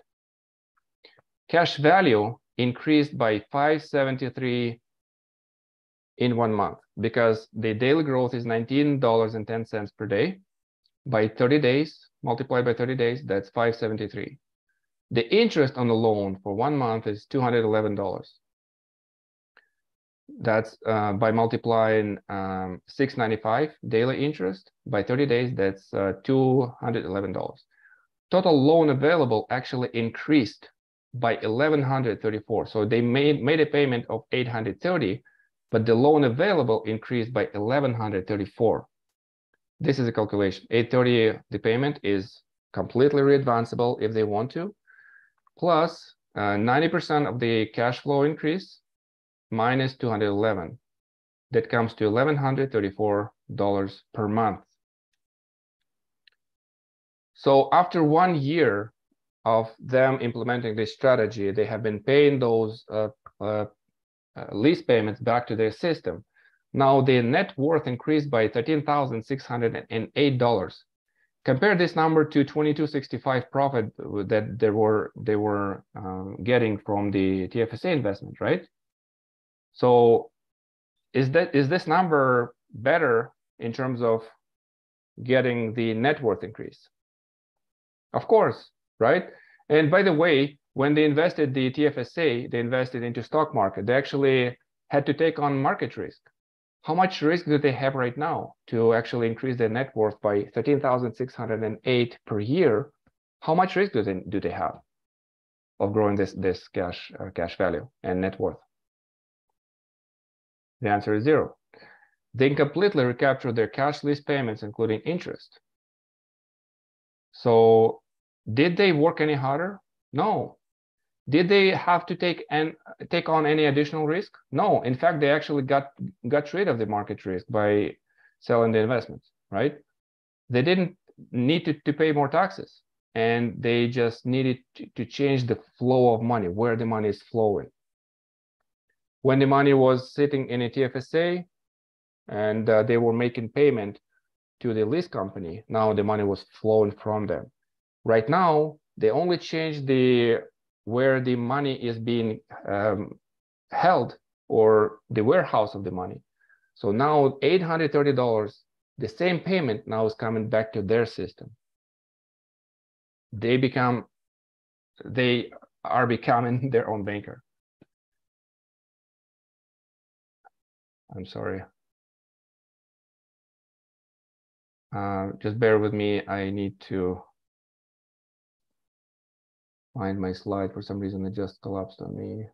cash value increased by 573 in one month because the daily growth is $19.10 per day by 30 days multiplied by 30 days that's 573 the interest on the loan for one month is $211 that's uh, by multiplying um, 695 daily interest by 30 days that's uh, $211 total loan available actually increased by 1134 so they made made a payment of 830 but the loan available increased by 1134 this is a calculation. 830 the payment is completely readvanceable if they want to. Plus 90% uh, of the cash flow increase minus 211 that comes to $1134 per month so after one year of them implementing this strategy, they have been paying those uh, uh, uh, lease payments back to their system. Now their net worth increased by $13,608. Compare this number to 2265 profit that they were they were um, getting from the TFSA investment, right? So is that is this number better in terms of getting the net worth increase? Of course, right? And by the way, when they invested the TFSA, they invested into stock market. They actually had to take on market risk. How much risk do they have right now to actually increase their net worth by 13,608 per year? How much risk do they do they have of growing this this cash uh, cash value and net worth? The answer is zero. They completely recapture their cash lease payments, including interest. So did they work any harder? No. Did they have to take and take on any additional risk? No. In fact, they actually got got rid of the market risk by selling the investments, right? They didn't need to, to pay more taxes and they just needed to, to change the flow of money, where the money is flowing. When the money was sitting in a TFSA and uh, they were making payment to the lease company, now the money was flowing from them. Right now, they only change the where the money is being um, held or the warehouse of the money. So now $830, the same payment now is coming back to their system. They become, they are becoming their own banker. I'm sorry. Uh, just bear with me. I need to find my slide. For some reason, it just collapsed on me.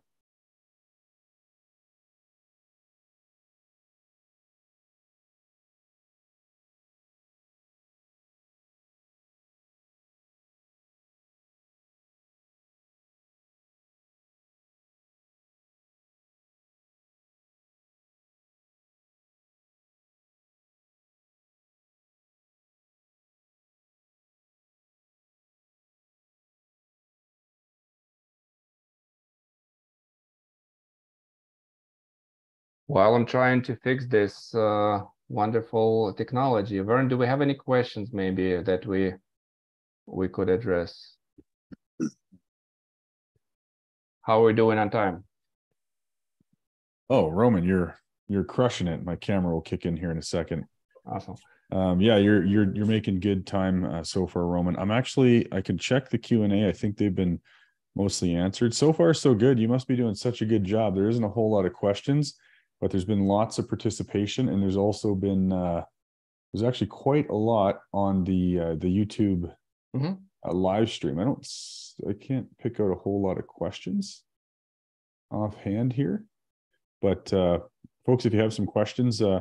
While I'm trying to fix this uh, wonderful technology, Vern, do we have any questions maybe that we we could address? How are we doing on time? Oh, Roman, you're you're crushing it. My camera will kick in here in a second. Awesome. Um, yeah, you're you're you're making good time uh, so far, Roman. I'm actually I can check the Q and A. I think they've been mostly answered so far. So good. You must be doing such a good job. There isn't a whole lot of questions but there's been lots of participation and there's also been uh, there's actually quite a lot on the uh, the YouTube mm-hmm. uh, live stream. I don't I can't pick out a whole lot of questions offhand here, but uh, folks, if you have some questions, uh,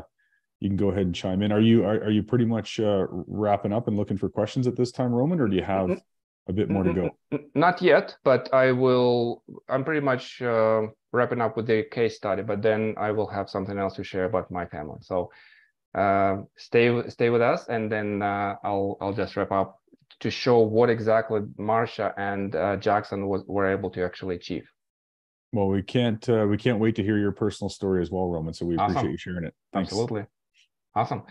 you can go ahead and chime in. Are you are, are you pretty much uh, wrapping up and looking for questions at this time, Roman, or do you have a bit more to go? Not yet, but I will. I'm pretty much uh, wrapping up with the case study, but then I will have something else to share about my family. So uh, stay stay with us, and then uh, I'll I'll just wrap up to show what exactly Marsha and uh, Jackson was were able to actually achieve. Well, we can't uh, we can't wait to hear your personal story as well, Roman. So we awesome. appreciate you sharing it. Thanks. Absolutely, awesome.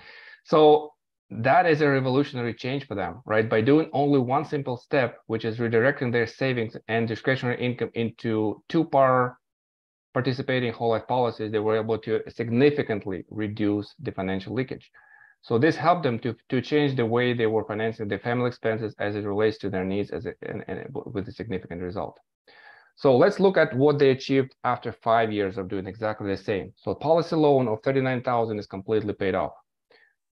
So that is a revolutionary change for them, right? By doing only one simple step, which is redirecting their savings and discretionary income into two par participating whole life policies, they were able to significantly reduce the financial leakage. So this helped them to, to change the way they were financing their family expenses as it relates to their needs as a, and, and with a significant result. So let's look at what they achieved after five years of doing exactly the same. So policy loan of 39,000 is completely paid off.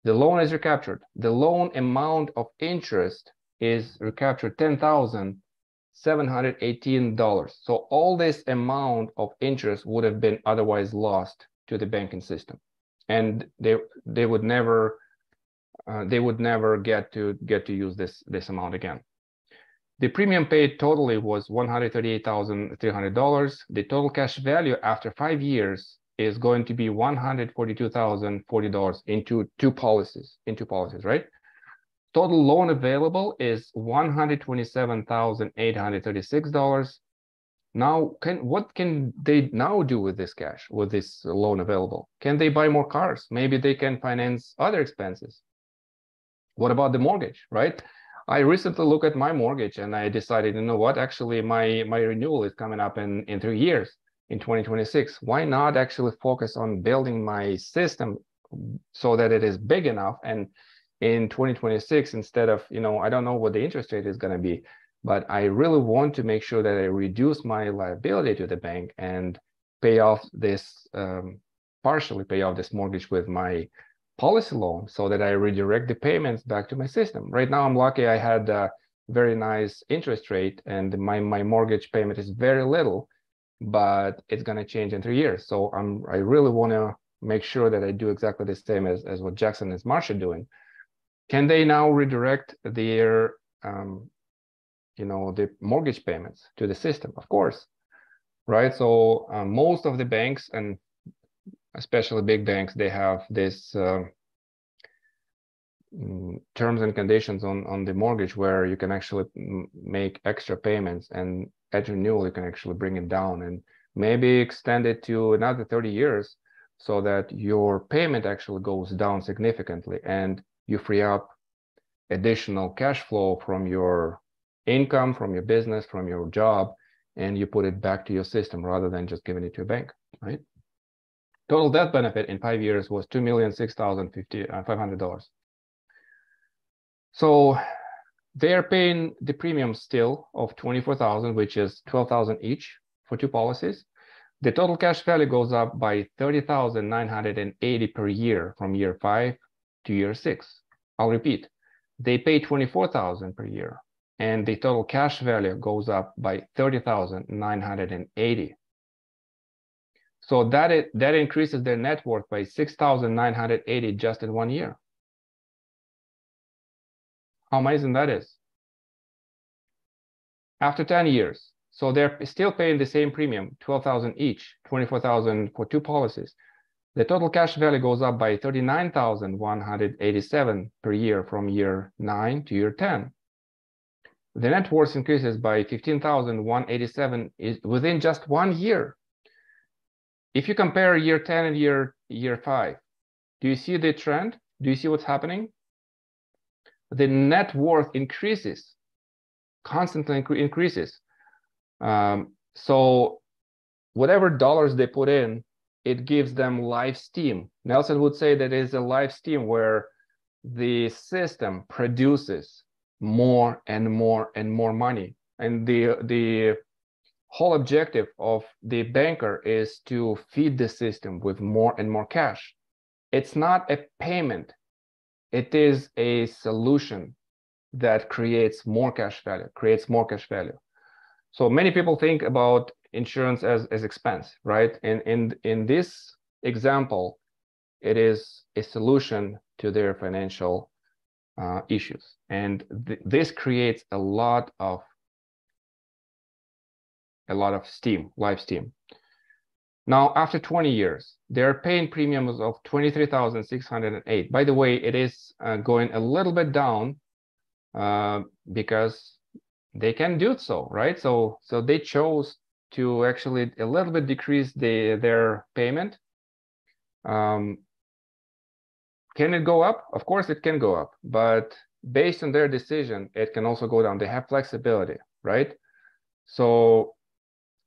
The loan is recaptured. The loan amount of interest is recaptured $10,718. So all this amount of interest would have been otherwise lost to the banking system. And they they would never uh, they would never get to get to use this this amount again. The premium paid totally was $138,300. The total cash value after five years is going to be $142,040 into two policies, into policies, right? Total loan available is $127,836. Now, can what can they now do with this cash, with this loan available? Can they buy more cars? Maybe they can finance other expenses. What about the mortgage, right? I recently looked at my mortgage and I decided, you know what, actually my, my renewal is coming up in, in three years, in 2026. Why not actually focus on building my system so that it is big enough and in 2026 instead of, you know, I don't know what the interest rate is going to be, but I really want to make sure that I reduce my liability to the bank and pay off this, um, partially pay off this mortgage with my policy loan so that I redirect the payments back to my system. Right now, I'm lucky I had a very nice interest rate and my, my mortgage payment is very little, but it's going to change in three years. So I'm, I really want to make sure that I do exactly the same as, as what Jackson and Marsh are doing. Can they now redirect their, um, you know, the mortgage payments to the system? Of course, right? So uh, most of the banks and especially big banks, they have this uh, terms and conditions on, on the mortgage where you can actually make extra payments and at renewal, you can actually bring it down and maybe extend it to another 30 years so that your payment actually goes down significantly and you free up additional cash flow from your income, from your business, from your job, and you put it back to your system rather than just giving it to a bank, right? Total death benefit in five years was two million six thousand fifty uh, five hundred dollars. So they are paying the premium still of twenty four thousand, which is twelve thousand each for two policies. The total cash value goes up by thirty thousand nine hundred and eighty per year from year five to year six. I'll repeat, they pay twenty four thousand per year, and the total cash value goes up by thirty thousand nine hundred and eighty so that it, that increases their net worth by 6,980 just in one year. How amazing that is. After 10 years, so they're still paying the same premium, 12,000 each, 24,000 for two policies. The total cash value goes up by 39,187 per year from year 9 to year 10. The net worth increases by 15,187 within just one year. If you compare year 10 and year year 5 do you see the trend? Do you see what's happening? The net worth increases constantly increases. Um, so whatever dollars they put in it gives them live steam nelson would say that is a live steam where the system produces more and more and more money and the the whole objective of the banker is to feed the system with more and more cash. It's not a payment, it is a solution that creates more cash value, creates more cash value. So many people think about insurance as, as expense, right? And in, in this example, it is a solution to their financial uh, issues. And th this creates a lot of a lot of steam, live steam. Now, after 20 years, they're paying premiums of 23,608. By the way, it is uh, going a little bit down uh, because they can do so, right? So, so they chose to actually a little bit decrease the, their payment. Um, can it go up? Of course, it can go up, but based on their decision, it can also go down. They have flexibility, right? So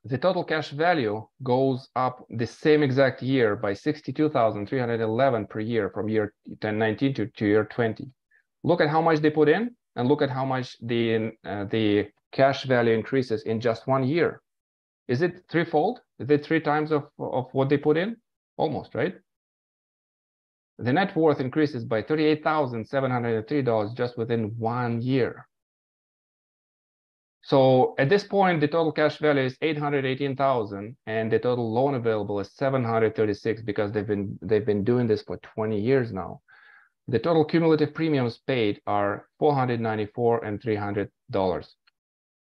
the total cash value goes up the same exact year by 62,311 per year from year 19 to, to year 20. Look at how much they put in and look at how much the, uh, the cash value increases in just one year. Is it threefold? Is it three times of, of what they put in? Almost, right? The net worth increases by $38,703 just within one year. So at this point, the total cash value is 818,000 and the total loan available is 736 because they've been they've been doing this for 20 years now. The total cumulative premiums paid are 494 and 300 dollars.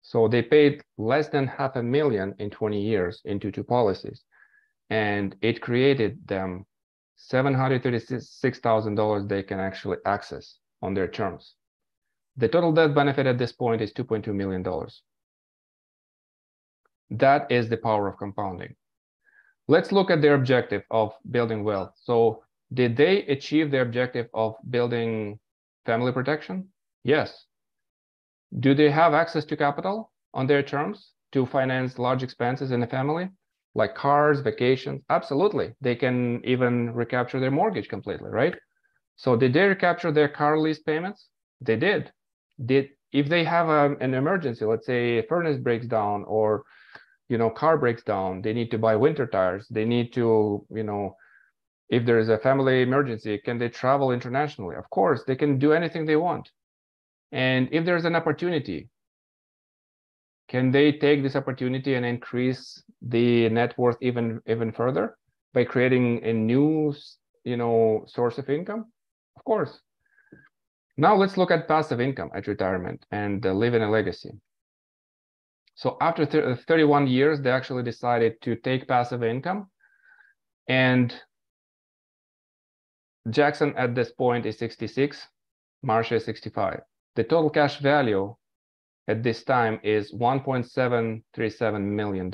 So they paid less than half a million in 20 years into two policies. And it created them $736,000 they can actually access on their terms. The total death benefit at this point is $2.2 million. That is the power of compounding. Let's look at their objective of building wealth. So did they achieve their objective of building family protection? Yes. Do they have access to capital on their terms to finance large expenses in the family, like cars, vacations? Absolutely. They can even recapture their mortgage completely, right? So did they recapture their car lease payments? They did did if they have a, um, an emergency, let's say a furnace breaks down or you know car breaks down, they need to buy winter tires. They need to you know if there is a family emergency, can they travel internationally? Of course, they can do anything they want. And if there's an opportunity, can they take this opportunity and increase the net worth even even further by creating a new you know source of income? Of course. Now let's look at passive income at retirement and uh, living a legacy. So after th 31 years, they actually decided to take passive income. And Jackson at this point is 66, Marsha is 65. The total cash value at this time is $1.737 million.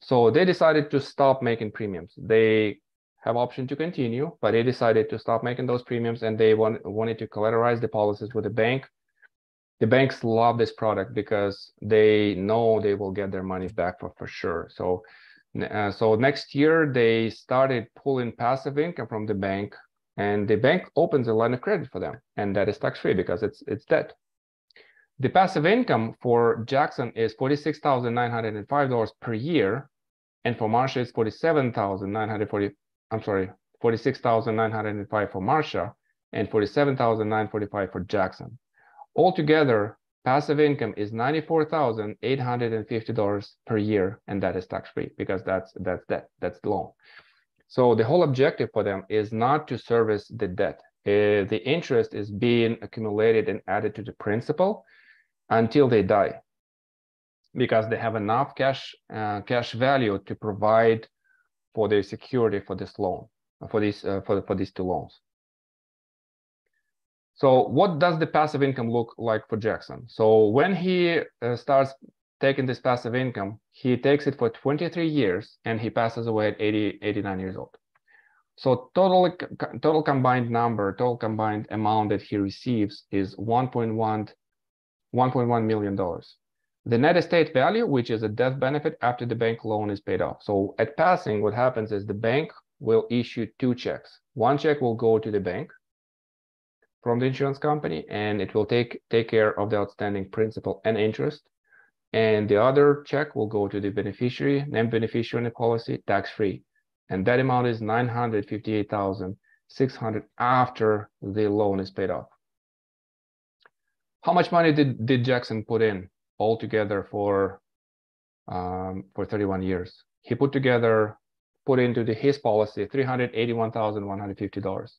So they decided to stop making premiums. They have option to continue, but they decided to stop making those premiums and they want, wanted to collateralize the policies with the bank. The banks love this product because they know they will get their money back for, for sure. So, uh, so next year they started pulling passive income from the bank and the bank opens a line of credit for them and that is tax free because it's it's debt. The passive income for Jackson is $46,905 per year and for Marsha it's 47,940 I'm sorry, 46,905 for Marsha and 47,945 for Jackson. Altogether, passive income is $94,850 per year, and that is tax-free because that's that's debt, that's the loan. So the whole objective for them is not to service the debt. Uh, the interest is being accumulated and added to the principal until they die because they have enough cash uh, cash value to provide for the security for this loan, for these uh, for for these two loans. So what does the passive income look like for Jackson? So when he uh, starts taking this passive income, he takes it for 23 years and he passes away at 80, 89 years old. So total, total combined number, total combined amount that he receives is 1.1 $1.1 million the net estate value, which is a death benefit after the bank loan is paid off. So at passing, what happens is the bank will issue two checks. One check will go to the bank from the insurance company, and it will take, take care of the outstanding principal and interest. And the other check will go to the beneficiary, named beneficiary in the policy, tax-free. And that amount is 958,600 after the loan is paid off. How much money did, did Jackson put in altogether for um, for 31 years. He put together, put into the, his policy $381,150.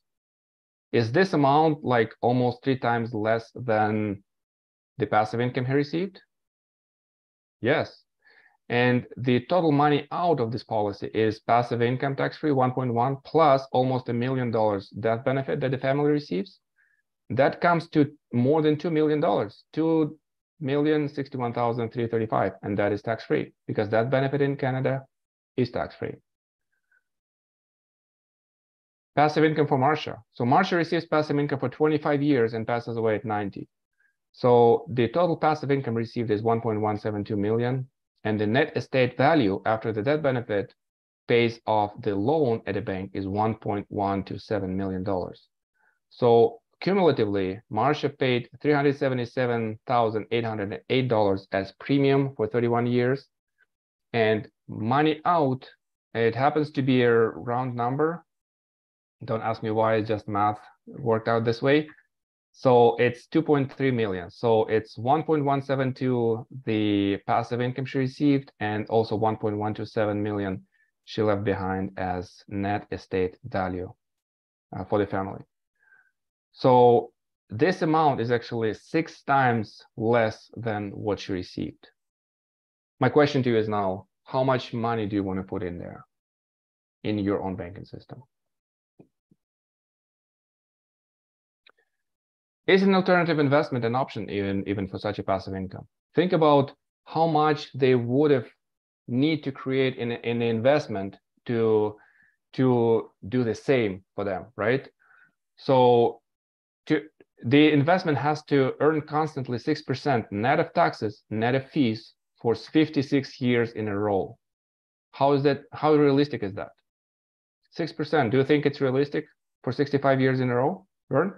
Is this amount like almost three times less than the passive income he received? Yes. And the total money out of this policy is passive income tax free 1.1 plus almost a million dollars death benefit that the family receives. That comes to more than $2 million, 2,061,335. and that is tax-free because that benefit in Canada is tax-free. passive income for Marcia. So Marcia receives passive income for 25 years and passes away at 90. So the total passive income received is 1.172 million, and the net estate value after the death benefit pays off the loan at the bank is 1.127 million dollars. So cumulatively, Marcia paid $377,808 as premium for 31 years, and money out. It happens to be a round number. Don't ask me why. It's just math worked out this way. So it's 2.3 million. So it's 1.172 the passive income she received, and also 1.127 million she left behind as net estate value uh, for the family. So this amount is actually six times less than what she received. My question to you is now, how much money do you want to put in there in your own banking system? Is an alternative investment an option even, even for such a passive income? Think about how much they would have need to create in, in an investment to, to do the same for them, right? So to, the investment has to earn constantly 6% net of taxes, net of fees for 56 years in a row. How is that? How realistic is that? 6%. Do you think it's realistic for 65 years in a row, Vern?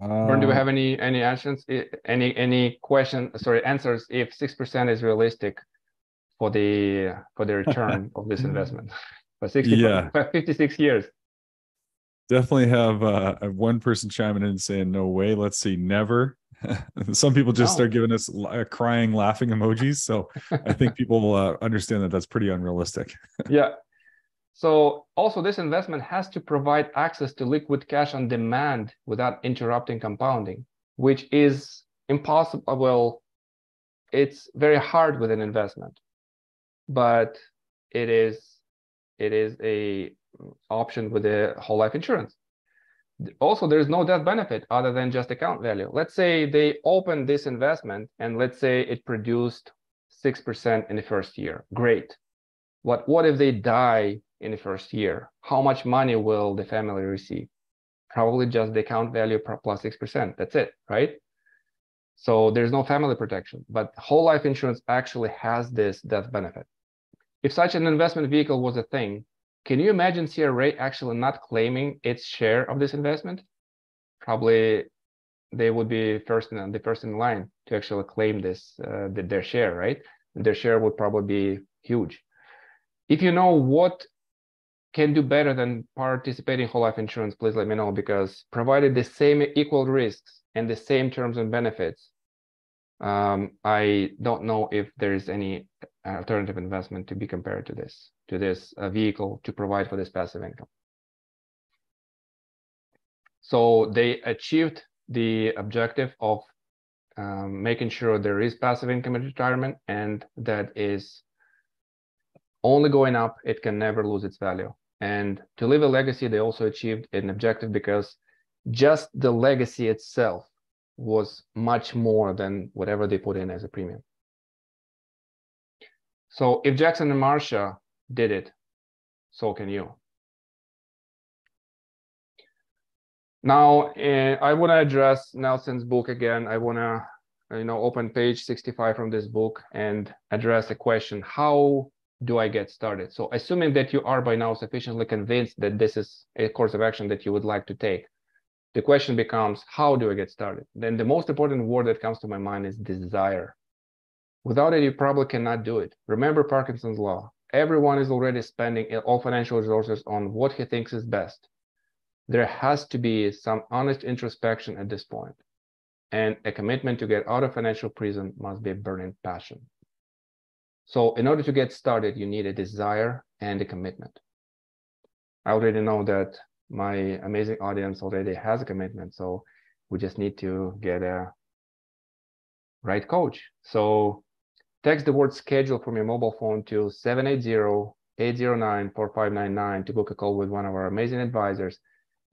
Do we uh, have any any answers? Any any question? Sorry, answers. If six percent is realistic for the for the return of this investment for 60 yeah 56 years definitely have uh, one person chiming in saying no way let's see never some people just no. start giving us uh, crying laughing emojis so i think people will uh, understand that that's pretty unrealistic yeah so also this investment has to provide access to liquid cash on demand without interrupting compounding, which is impossible. Uh, well, it's very hard with an investment, but it is it is a option with the whole life insurance. Also, there's no death benefit other than just account value. Let's say they open this investment and let's say it produced 6% in the first year. Great. What, what if they die in the first year. How much money will the family receive? Probably just the account value plus 6%. That's it, right? So there's no family protection, but whole life insurance actually has this death benefit. If such an investment vehicle was a thing, can you imagine CRA actually not claiming its share of this investment? Probably they would be first in the first in line to actually claim this uh, their share, right? Their share would probably be huge. If you know what can do better than participating whole life insurance, please let me know because provided the same equal risks and the same terms and benefits, um, I don't know if there is any alternative investment to be compared to this, to this uh, vehicle to provide for this passive income. So they achieved the objective of um, making sure there is passive income in retirement and that is only going up, it can never lose its value. And to leave a legacy, they also achieved an objective because just the legacy itself was much more than whatever they put in as a premium. So if Jackson and Marcia did it, so can you. Now, uh, I want to address Nelson's book again. I want to, you know, open page 65 from this book and address a question: How do I get started? So assuming that you are by now sufficiently convinced that this is a course of action that you would like to take, the question becomes, how do I get started? Then the most important word that comes to my mind is desire. Without it, you probably cannot do it. Remember Parkinson's law. Everyone is already spending all financial resources on what he thinks is best. There has to be some honest introspection at this point, and a commitment to get out of financial prison must be a burning passion. So in order to get started, you need a desire and a commitment. I already know that my amazing audience already has a commitment. So we just need to get a right coach. So text the word schedule from your mobile phone to 780-809-4599 to book a call with one of our amazing advisors.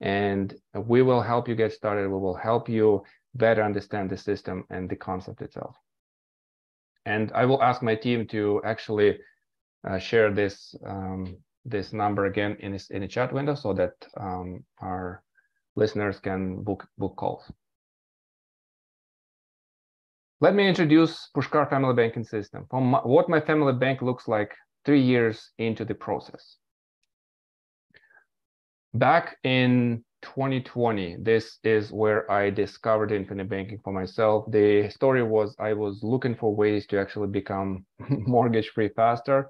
And we will help you get started. We will help you better understand the system and the concept itself. And I will ask my team to actually uh, share this um, this number again in this in the chat window so that um, our listeners can book book calls. Let me introduce Pushkar Family Banking System. From my, what my family bank looks like three years into the process. Back in 2020, this is where I discovered infinite banking for myself. The story was I was looking for ways to actually become mortgage free faster.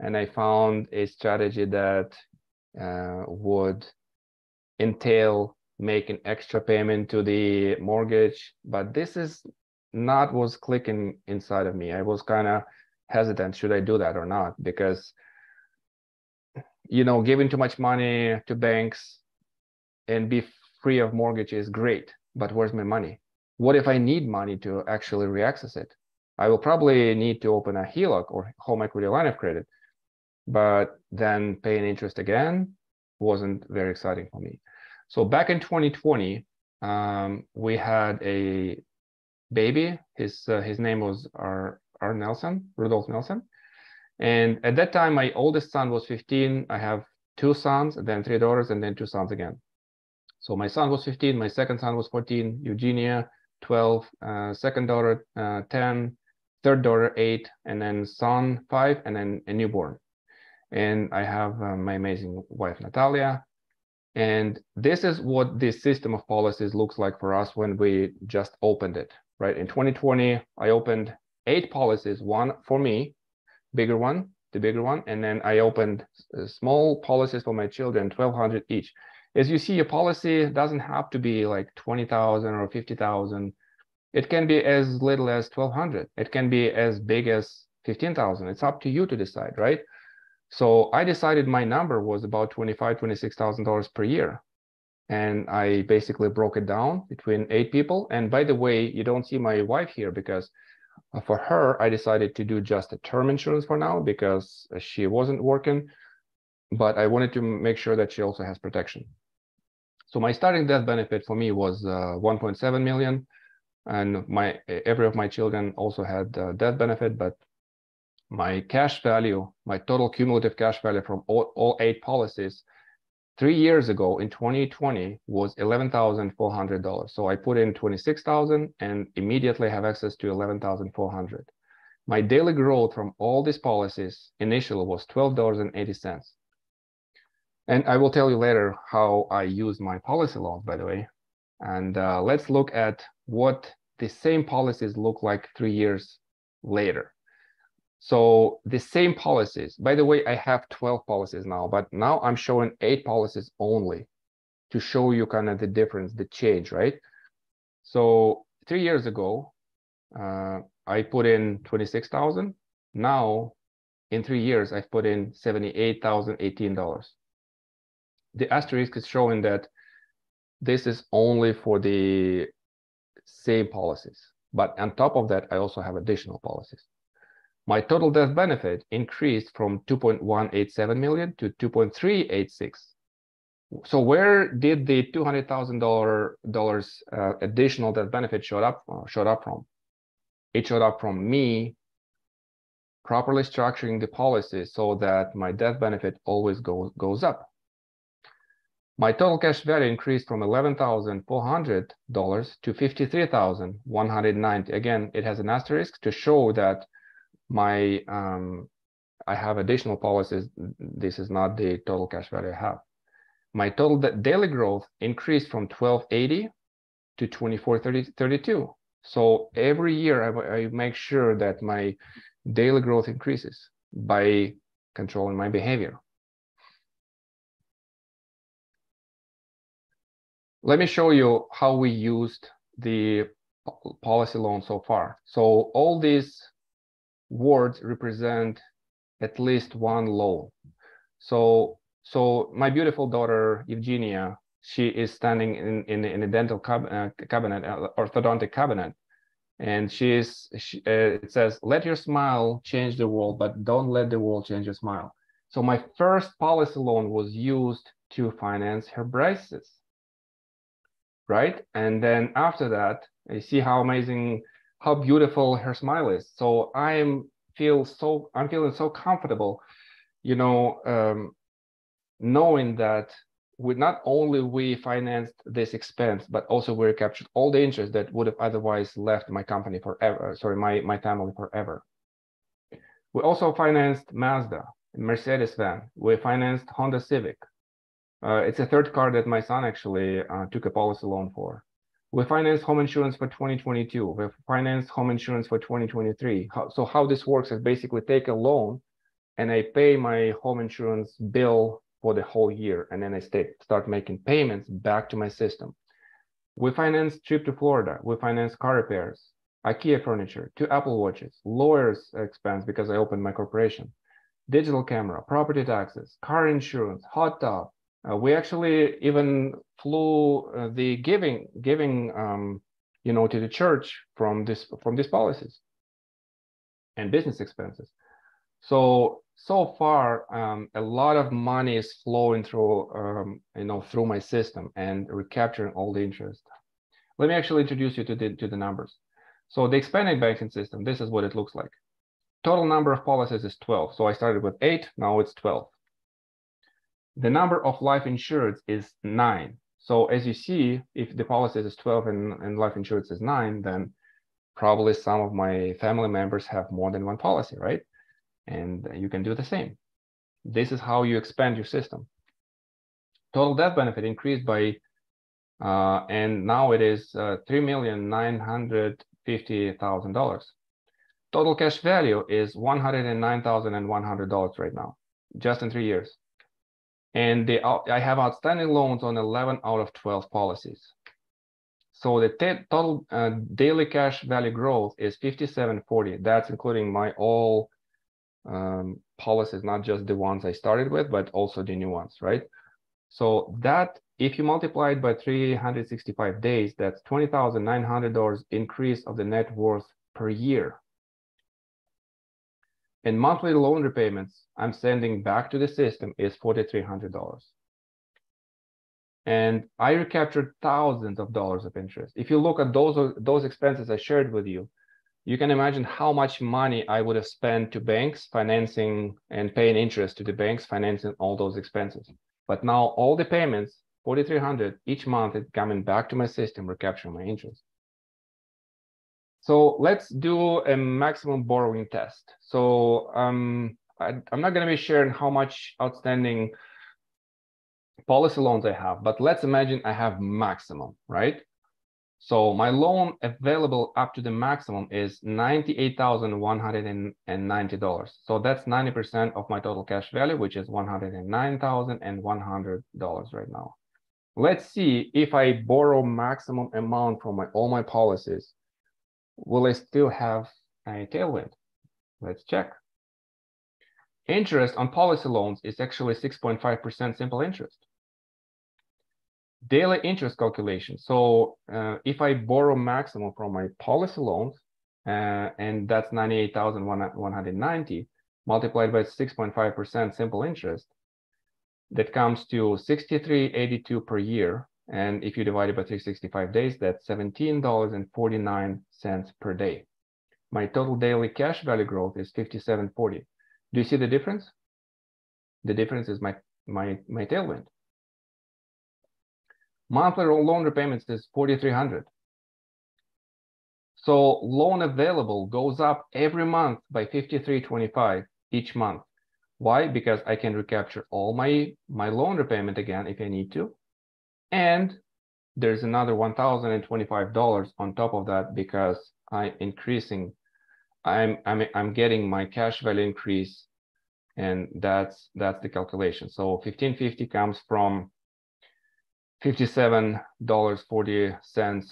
And I found a strategy that uh, would entail making extra payment to the mortgage. But this is not was clicking inside of me. I was kind of hesitant should I do that or not because you know giving too much money to banks and be free of mortgage is great, but where's my money? What if I need money to actually reaccess it? I will probably need to open a HELOC or home equity line of credit, but then paying interest again wasn't very exciting for me. So back in 2020, um, we had a baby. His uh, his name was R. R. Nelson, Rudolph Nelson. And at that time, my oldest son was 15. I have two sons, then three daughters, and then two sons again. So my son was 15, my second son was 14, Eugenia 12, uh, second daughter uh, 10, third daughter 8, and then son 5, and then a newborn. And I have uh, my amazing wife Natalia, and this is what this system of policies looks like for us when we just opened it, right? In 2020, I opened eight policies, one for me, bigger one, the bigger one, and then I opened uh, small policies for my children, 1200 each. As you see, a policy doesn't have to be like 20,000 or 50,000. It can be as little as 1200. It can be as big as 15,000. It's up to you to decide, right? So I decided my number was about 25, $26,000 per year. And I basically broke it down between eight people. And by the way, you don't see my wife here because for her, I decided to do just a term insurance for now because she wasn't working, but I wanted to make sure that she also has protection. So my starting death benefit for me was uh, 1.7 million, and my every of my children also had uh, death benefit, but my cash value, my total cumulative cash value from all, all eight policies three years ago in 2020 was $11,400. So I put in 26,000 and immediately have access to 11,400. My daily growth from all these policies initially was $12.80. And I will tell you later how I use my policy loans, by the way. And uh, let's look at what the same policies look like three years later. So the same policies, by the way, I have 12 policies now, but now I'm showing eight policies only to show you kind of the difference, the change, right? So three years ago, uh, I put in 26,000. Now in three years, I've put in $78,018. The asterisk is showing that this is only for the same policies. But on top of that, I also have additional policies my total death benefit increased from 2.187 million to 2.386. So where did the $200,000 uh, additional death benefit showed up uh, showed up from? It showed up from me properly structuring the policy so that my death benefit always goes goes up. My total cash value increased from $11,400 to $53,190. Again, it has an asterisk to show that my um, I have additional policies. This is not the total cash value I have. My total daily growth increased from 1280 to 2432. So every year I, I make sure that my daily growth increases by controlling my behavior. Let me show you how we used the policy loan so far. So all these words represent at least one loan. So, so my beautiful daughter, Evgenia, she is standing in, in, in a dental cab, uh, cabinet, uh, orthodontic cabinet. And she is, she, uh, it says, let your smile change the world, but don't let the world change your smile. So my first policy loan was used to finance her braces, right? And then after that, I see how amazing how beautiful her smile is. So I'm feel so I'm feeling so comfortable, you know, um, knowing that we not only we financed this expense, but also we captured all the interest that would have otherwise left my company forever, sorry, my, my family forever. We also financed Mazda, Mercedes van. We financed Honda Civic. Uh, it's a third car that my son actually uh, took a policy loan for. We financed home insurance for 2022. We financed home insurance for 2023. How, so how this works is basically take a loan and I pay my home insurance bill for the whole year. And then I stay, start making payments back to my system. We financed trip to Florida. We financed car repairs, IKEA furniture, two Apple watches, lawyer's expense because I opened my corporation, digital camera, property taxes, car insurance, hot tub. Uh, we actually even flew uh, the giving giving um, you know to the church from this from these policies and business expenses. So so far, um, a lot of money is flowing through, um, you know, through my system and recapturing all the interest. Let me actually introduce you to the to the numbers. So the expanding banking system, this is what it looks like. Total number of policies is 12. So I started with eight, now it's 12. The number of life insureds is nine. So as you see, if the policy is 12 and, and life insurance is nine, then probably some of my family members have more than one policy, right? and you can do the same. This is how you expand your system. Total death benefit increased by, uh, and now it is uh, $3,950,000. Total cash value is $109,100 right now, just in three years. And the, I have outstanding loans on 11 out of 12 policies. So the total uh, daily cash value growth is 5740. That's including my all um, policies, not just the ones I started with, but also the new ones, right? So that, if you multiply it by 365 days, that's $20,900 increase of the net worth per year. And monthly loan repayments I'm sending back to the system is $4,300. And I recaptured thousands of dollars of interest. If you look at those, those expenses I shared with you, you can imagine how much money I would have spent to banks financing and paying interest to the banks financing all those expenses. But now all the payments, 4,300 each month, is coming back to my system, recapturing my interest. So let's do a maximum borrowing test. So um, I, I'm not going to be sharing how much outstanding policy loans I have, but let's imagine I have maximum, right? So my loan available up to the maximum is $98,190. So that's 90% of my total cash value, which is $109,100 right now. Let's see if I borrow maximum amount from my, all my policies, will I still have a tailwind? Let's check. Interest on policy loans is actually 6.5% simple interest daily interest calculation. So uh, if I borrow maximum from my policy loans, uh, and that's 98,190 multiplied by 6.5% simple interest, that comes to 6382 per year. And if you divide it by 365 days, that's $17.49 per day. My total daily cash value growth is 5740. Do you see the difference? The difference is my my my tailwind. Monthly loan repayments is 4,300. So loan available goes up every month by 53.25 each month. Why? Because I can recapture all my, my loan repayment again if I need to. And there's another $1,025 on top of that because I'm increasing, I'm, I'm, I'm getting my cash value increase and that's, that's the calculation. So 1550 comes from $57.40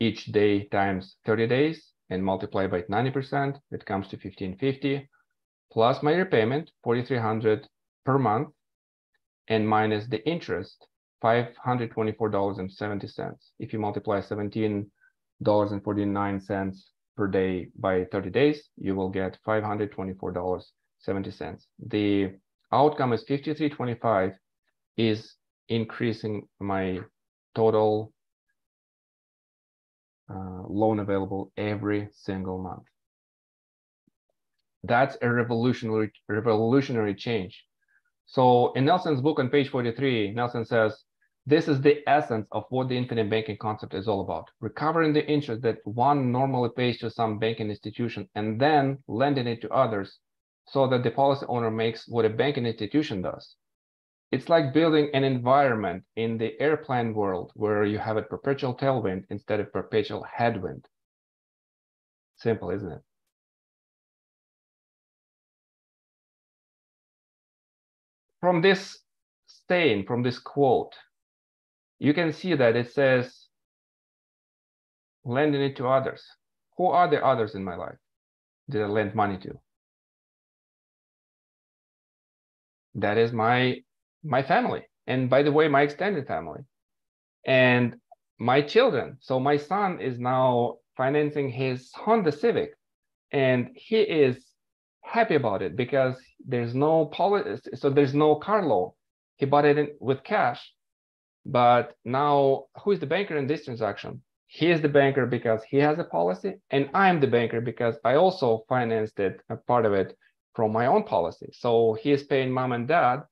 each day times 30 days and multiply by 90%, it comes to 1550 plus my repayment, 4,300 per month, and minus the interest, $524.70. If you multiply $17.49 per day by 30 days, you will get $524.70. The outcome is 5325 is increasing my total uh, loan available every single month. That's a revolutionary revolutionary change. So in Nelson's book on page 43, Nelson says, this is the essence of what the infinite banking concept is all about. Recovering the interest that one normally pays to some banking institution and then lending it to others so that the policy owner makes what a banking institution does. It's like building an environment in the airplane world where you have a perpetual tailwind instead of perpetual headwind. Simple, isn't it? From this saying, from this quote, you can see that it says lending it to others. Who are the others in my life that I lend money to? That is my my family. And by the way, my extended family. And my children. So my son is now financing his Honda Civic. And he is happy about it because there's no policy, so there's no car loan. He bought it in, with cash but now, who is the banker in this transaction? He is the banker because he has a policy, and I'm the banker because I also financed it, a part of it, from my own policy. So he is paying mom and dad,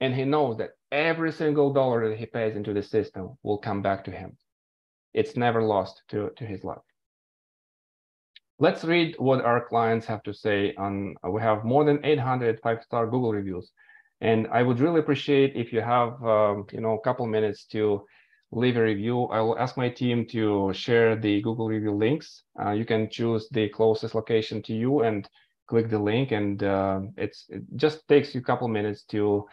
and he knows that every single dollar that he pays into the system will come back to him. It's never lost to, to his life. Let's read what our clients have to say on, we have more than 800 five-star Google reviews. And I would really appreciate if you have, um, you know, a couple minutes to leave a review. I will ask my team to share the Google review links. Uh, you can choose the closest location to you and click the link. And uh, it's it just takes you a couple minutes to,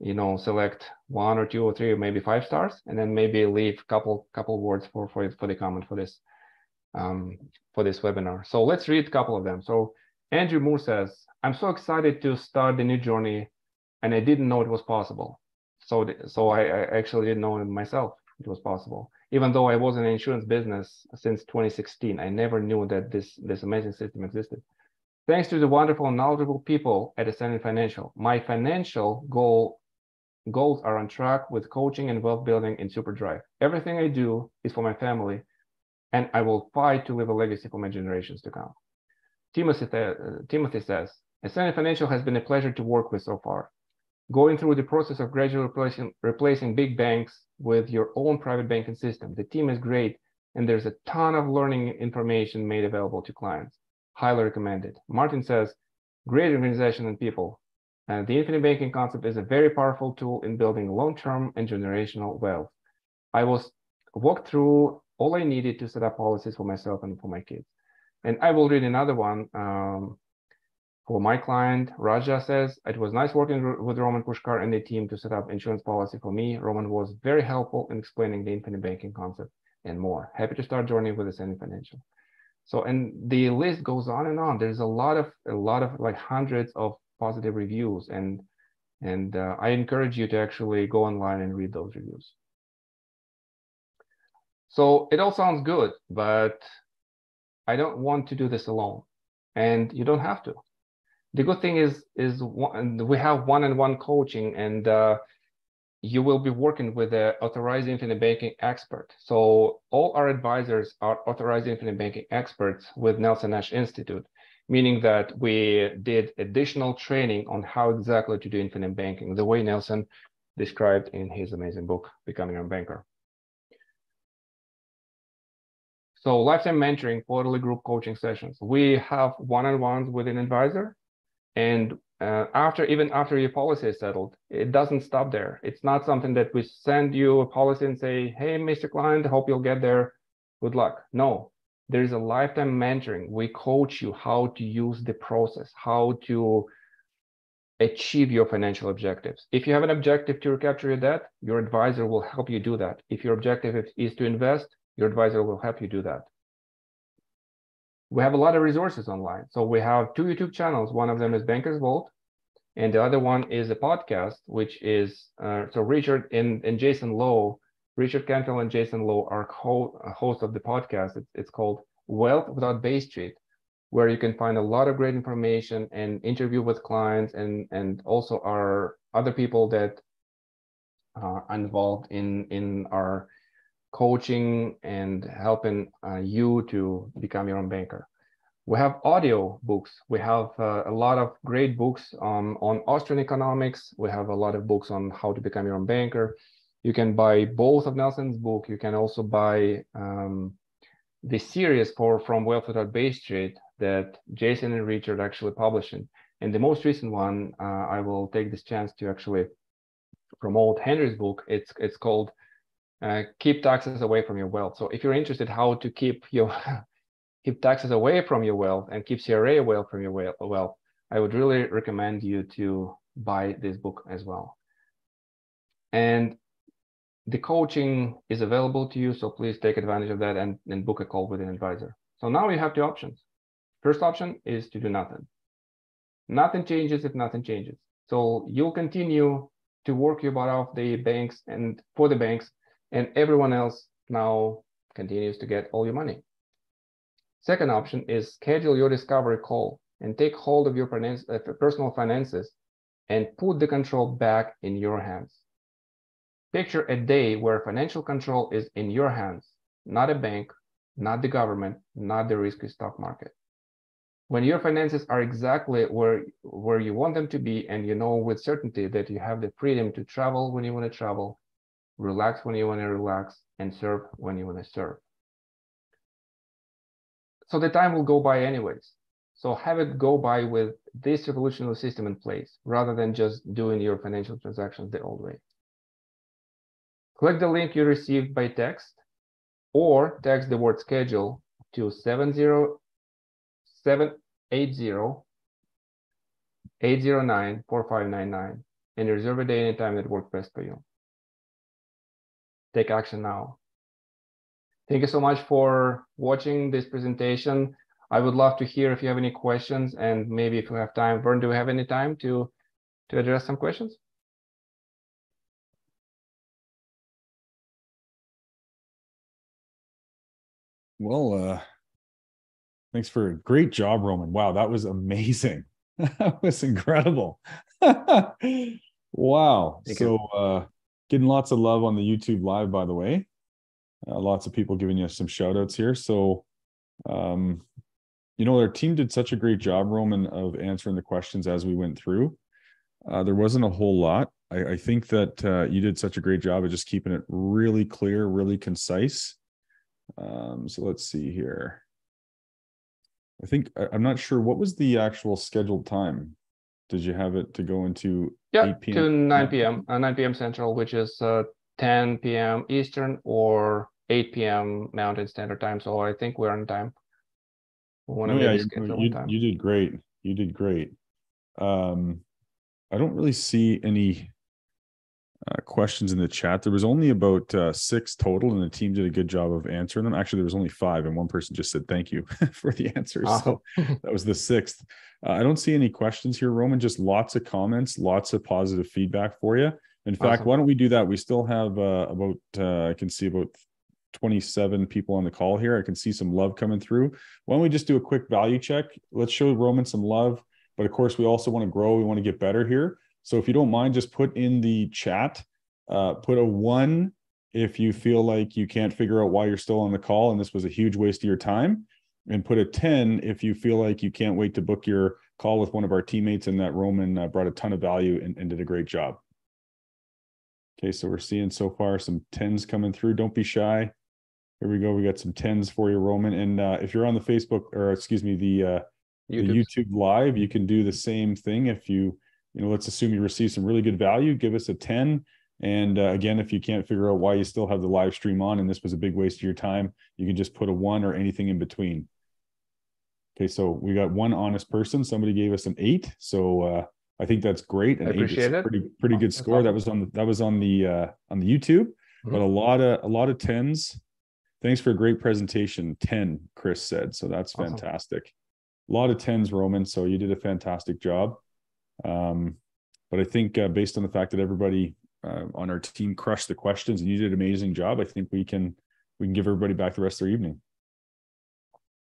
you know, select one or two or three or maybe five stars, and then maybe leave a couple couple words for for for the comment for this um, for this webinar. So let's read a couple of them. So Andrew Moore says, "I'm so excited to start the new journey and I didn't know it was possible. So, so I, I actually didn't know it myself it was possible. Even though I was in the insurance business since 2016, I never knew that this this amazing system existed. Thanks to the wonderful knowledgeable people at Ascendant Financial, my financial goal goals are on track with coaching and wealth building in SuperDrive. Everything I do is for my family, and I will fight to leave a legacy for my generations to come. Timothy, uh, Timothy says, Ascendant Financial has been a pleasure to work with so far going through the process of gradually replacing, replacing big banks with your own private banking system. The team is great, and there's a ton of learning information made available to clients. Highly recommended. Martin says, great organization and people. And the infinite banking concept is a very powerful tool in building long-term and generational wealth. I was walked through all I needed to set up policies for myself and for my kids. And I will read another one um, for my client, Raja says, it was nice working with Roman Pushkar and the team to set up insurance policy for me. Roman was very helpful in explaining the infinite banking concept and more. Happy to start journey with Ascendant Financial. So, and the list goes on and on. There's a lot of, a lot of like hundreds of positive reviews. And, and uh, I encourage you to actually go online and read those reviews. So it all sounds good, but I don't want to do this alone. And you don't have to the good thing is is we have one-on-one coaching and uh, you will be working with an authorized infinite banking expert. So all our advisors are authorized infinite banking experts with Nelson Nash Institute, meaning that we did additional training on how exactly to do infinite banking, the way Nelson described in his amazing book, Becoming a Banker. So lifetime mentoring, quarterly group coaching sessions. We have one-on-ones with an advisor and uh, after even after your policy is settled, it doesn't stop there. It's not something that we send you a policy and say, "Hey, Mr. Client, hope you'll get there. Good luck." No, there's a lifetime mentoring. We coach you how to use the process, how to achieve your financial objectives. If you have an objective to recapture your debt, your advisor will help you do that. If your objective is to invest, your advisor will help you do that we have a lot of resources online. So we have two YouTube channels. One of them is Bankers Vault, and the other one is a podcast, which is uh, so Richard and, and Jayson Lowe, Richard Canfield and Jayson Lowe are co- uh, hosts of the podcast. It's, it's called Wealth Without Bay Street, where you can find a lot of great information and interview with clients and and also our other people that are involved in in our coaching and helping uh, you to become your own banker. We have audio books. We have uh, a lot of great books um, on Austrian economics. We have a lot of books on how to become your own banker. You can buy both of Nelson's book. You can also buy um, the series for from Wealth Without Bay Street that Jayson and Richard actually publishing. And the most recent one, uh, I will take this chance to actually promote Henry's book. It's it's called uh, "Keep Taxes Away from Your Wealth." So if you're interested how to keep your keep taxes away from your wealth and keep CRA away from your wealth, I would really recommend you to buy this book as well. And the coaching is available to you, so please take advantage of that and, and book a call with an advisor. So now you have two options. First option is to do nothing. Nothing changes if nothing changes. So you'll continue to work your butt off the banks and for the banks, and everyone else now continues to get all your money. Second option is schedule your discovery call and take hold of your uh, personal finances and put the control back in your hands. Picture a day where financial control is in your hands, not a bank, not the government, not the risky stock market. When your finances are exactly where, where you want them to be, and you know with certainty that you have the freedom to travel when you want to travel, relax when you want to relax, and serve when you want to serve. So the time will go by anyways. So have it go by with this revolutionary system in place rather than just doing your financial transactions the old way. Click the link you received by text or text the word schedule to 70809 and reserve a day anytime that works best for you. Take action now. Thank you so much for watching this presentation. I would love to hear if you have any questions and maybe if you have time. Vern, do we have any time to, to address some questions? Well, uh, thanks for a great job, Roman. Wow, that was amazing. that was incredible. wow. Thank so, uh, getting lots of love on the YouTube live, by the way. Uh, lots of people giving you some shout outs here. So, um, you know, our team did such a great job, Roman, of answering the questions as we went through. Uh, there wasn't a whole lot. I, I think that uh, you did such a great job of just keeping it really clear, really concise. Um, so let's see here. I think I'm not sure what was the actual scheduled time. Did you have it to go into yeah to 9 p.m. Uh, 9 p.m. Central, which is uh, 10 p.m. Eastern or 8 p.m. Mountain Standard Time. So I think we're on time. We oh, yeah, you, you, you, did great. You did great. Um, I don't really see any uh, questions in the chat. There was only about uh, six total, and the team did a good job of answering them. Actually, there was only five, and one person just said thank you for the answers. Awesome. So that was the sixth. Uh, I don't see any questions here, Roman. Just lots of comments, lots of positive feedback for you. In fact, awesome. why don't we do that? We still have uh, about uh, I can see about 27 people on the call here. I can see some love coming through. Why don't we just do a quick value check? Let's show Roman some love. But of course, we also want to grow. We want to get better here. So if you don't mind, just put in the chat, uh, put a one if you feel like you can't figure out why you're still on the call and this was a huge waste of your time, and put a 10 if you feel like you can't wait to book your call with one of our teammates and that Roman uh, brought a ton of value and, and did a great job. Okay, so we're seeing so far some 10s coming through. Don't be shy. Here we go. We got some 10s for you, Roman. And uh, if you're on the Facebook or excuse me, the, uh, the YouTube live, you can do the same thing. If you you know, let's assume you receive some really good value, give us a 10. And uh, again, if you can't figure out why you still have the live stream on and this was a big waste of your time, you can just put a one or anything in between. Okay, so we got one honest person. Somebody gave us an eight, so uh, I think that's great. An I appreciate it. Pretty pretty good score. That was on the, that was on the uh, on the YouTube, mm-hmm. but a lot of a lot of tens. Thanks for a great presentation. Ten, Chris said. So that's awesome. fantastic. A lot of tens, Roman. So you did a fantastic job. Um, but I think uh, based on the fact that everybody uh, on our team crushed the questions and you did an amazing job, I think we can we can give everybody back the rest of their evening.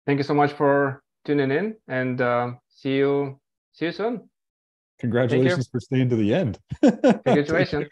Thank you so much for tuning in, and uh, see you see you soon. Congratulations for staying to the end. Congratulations.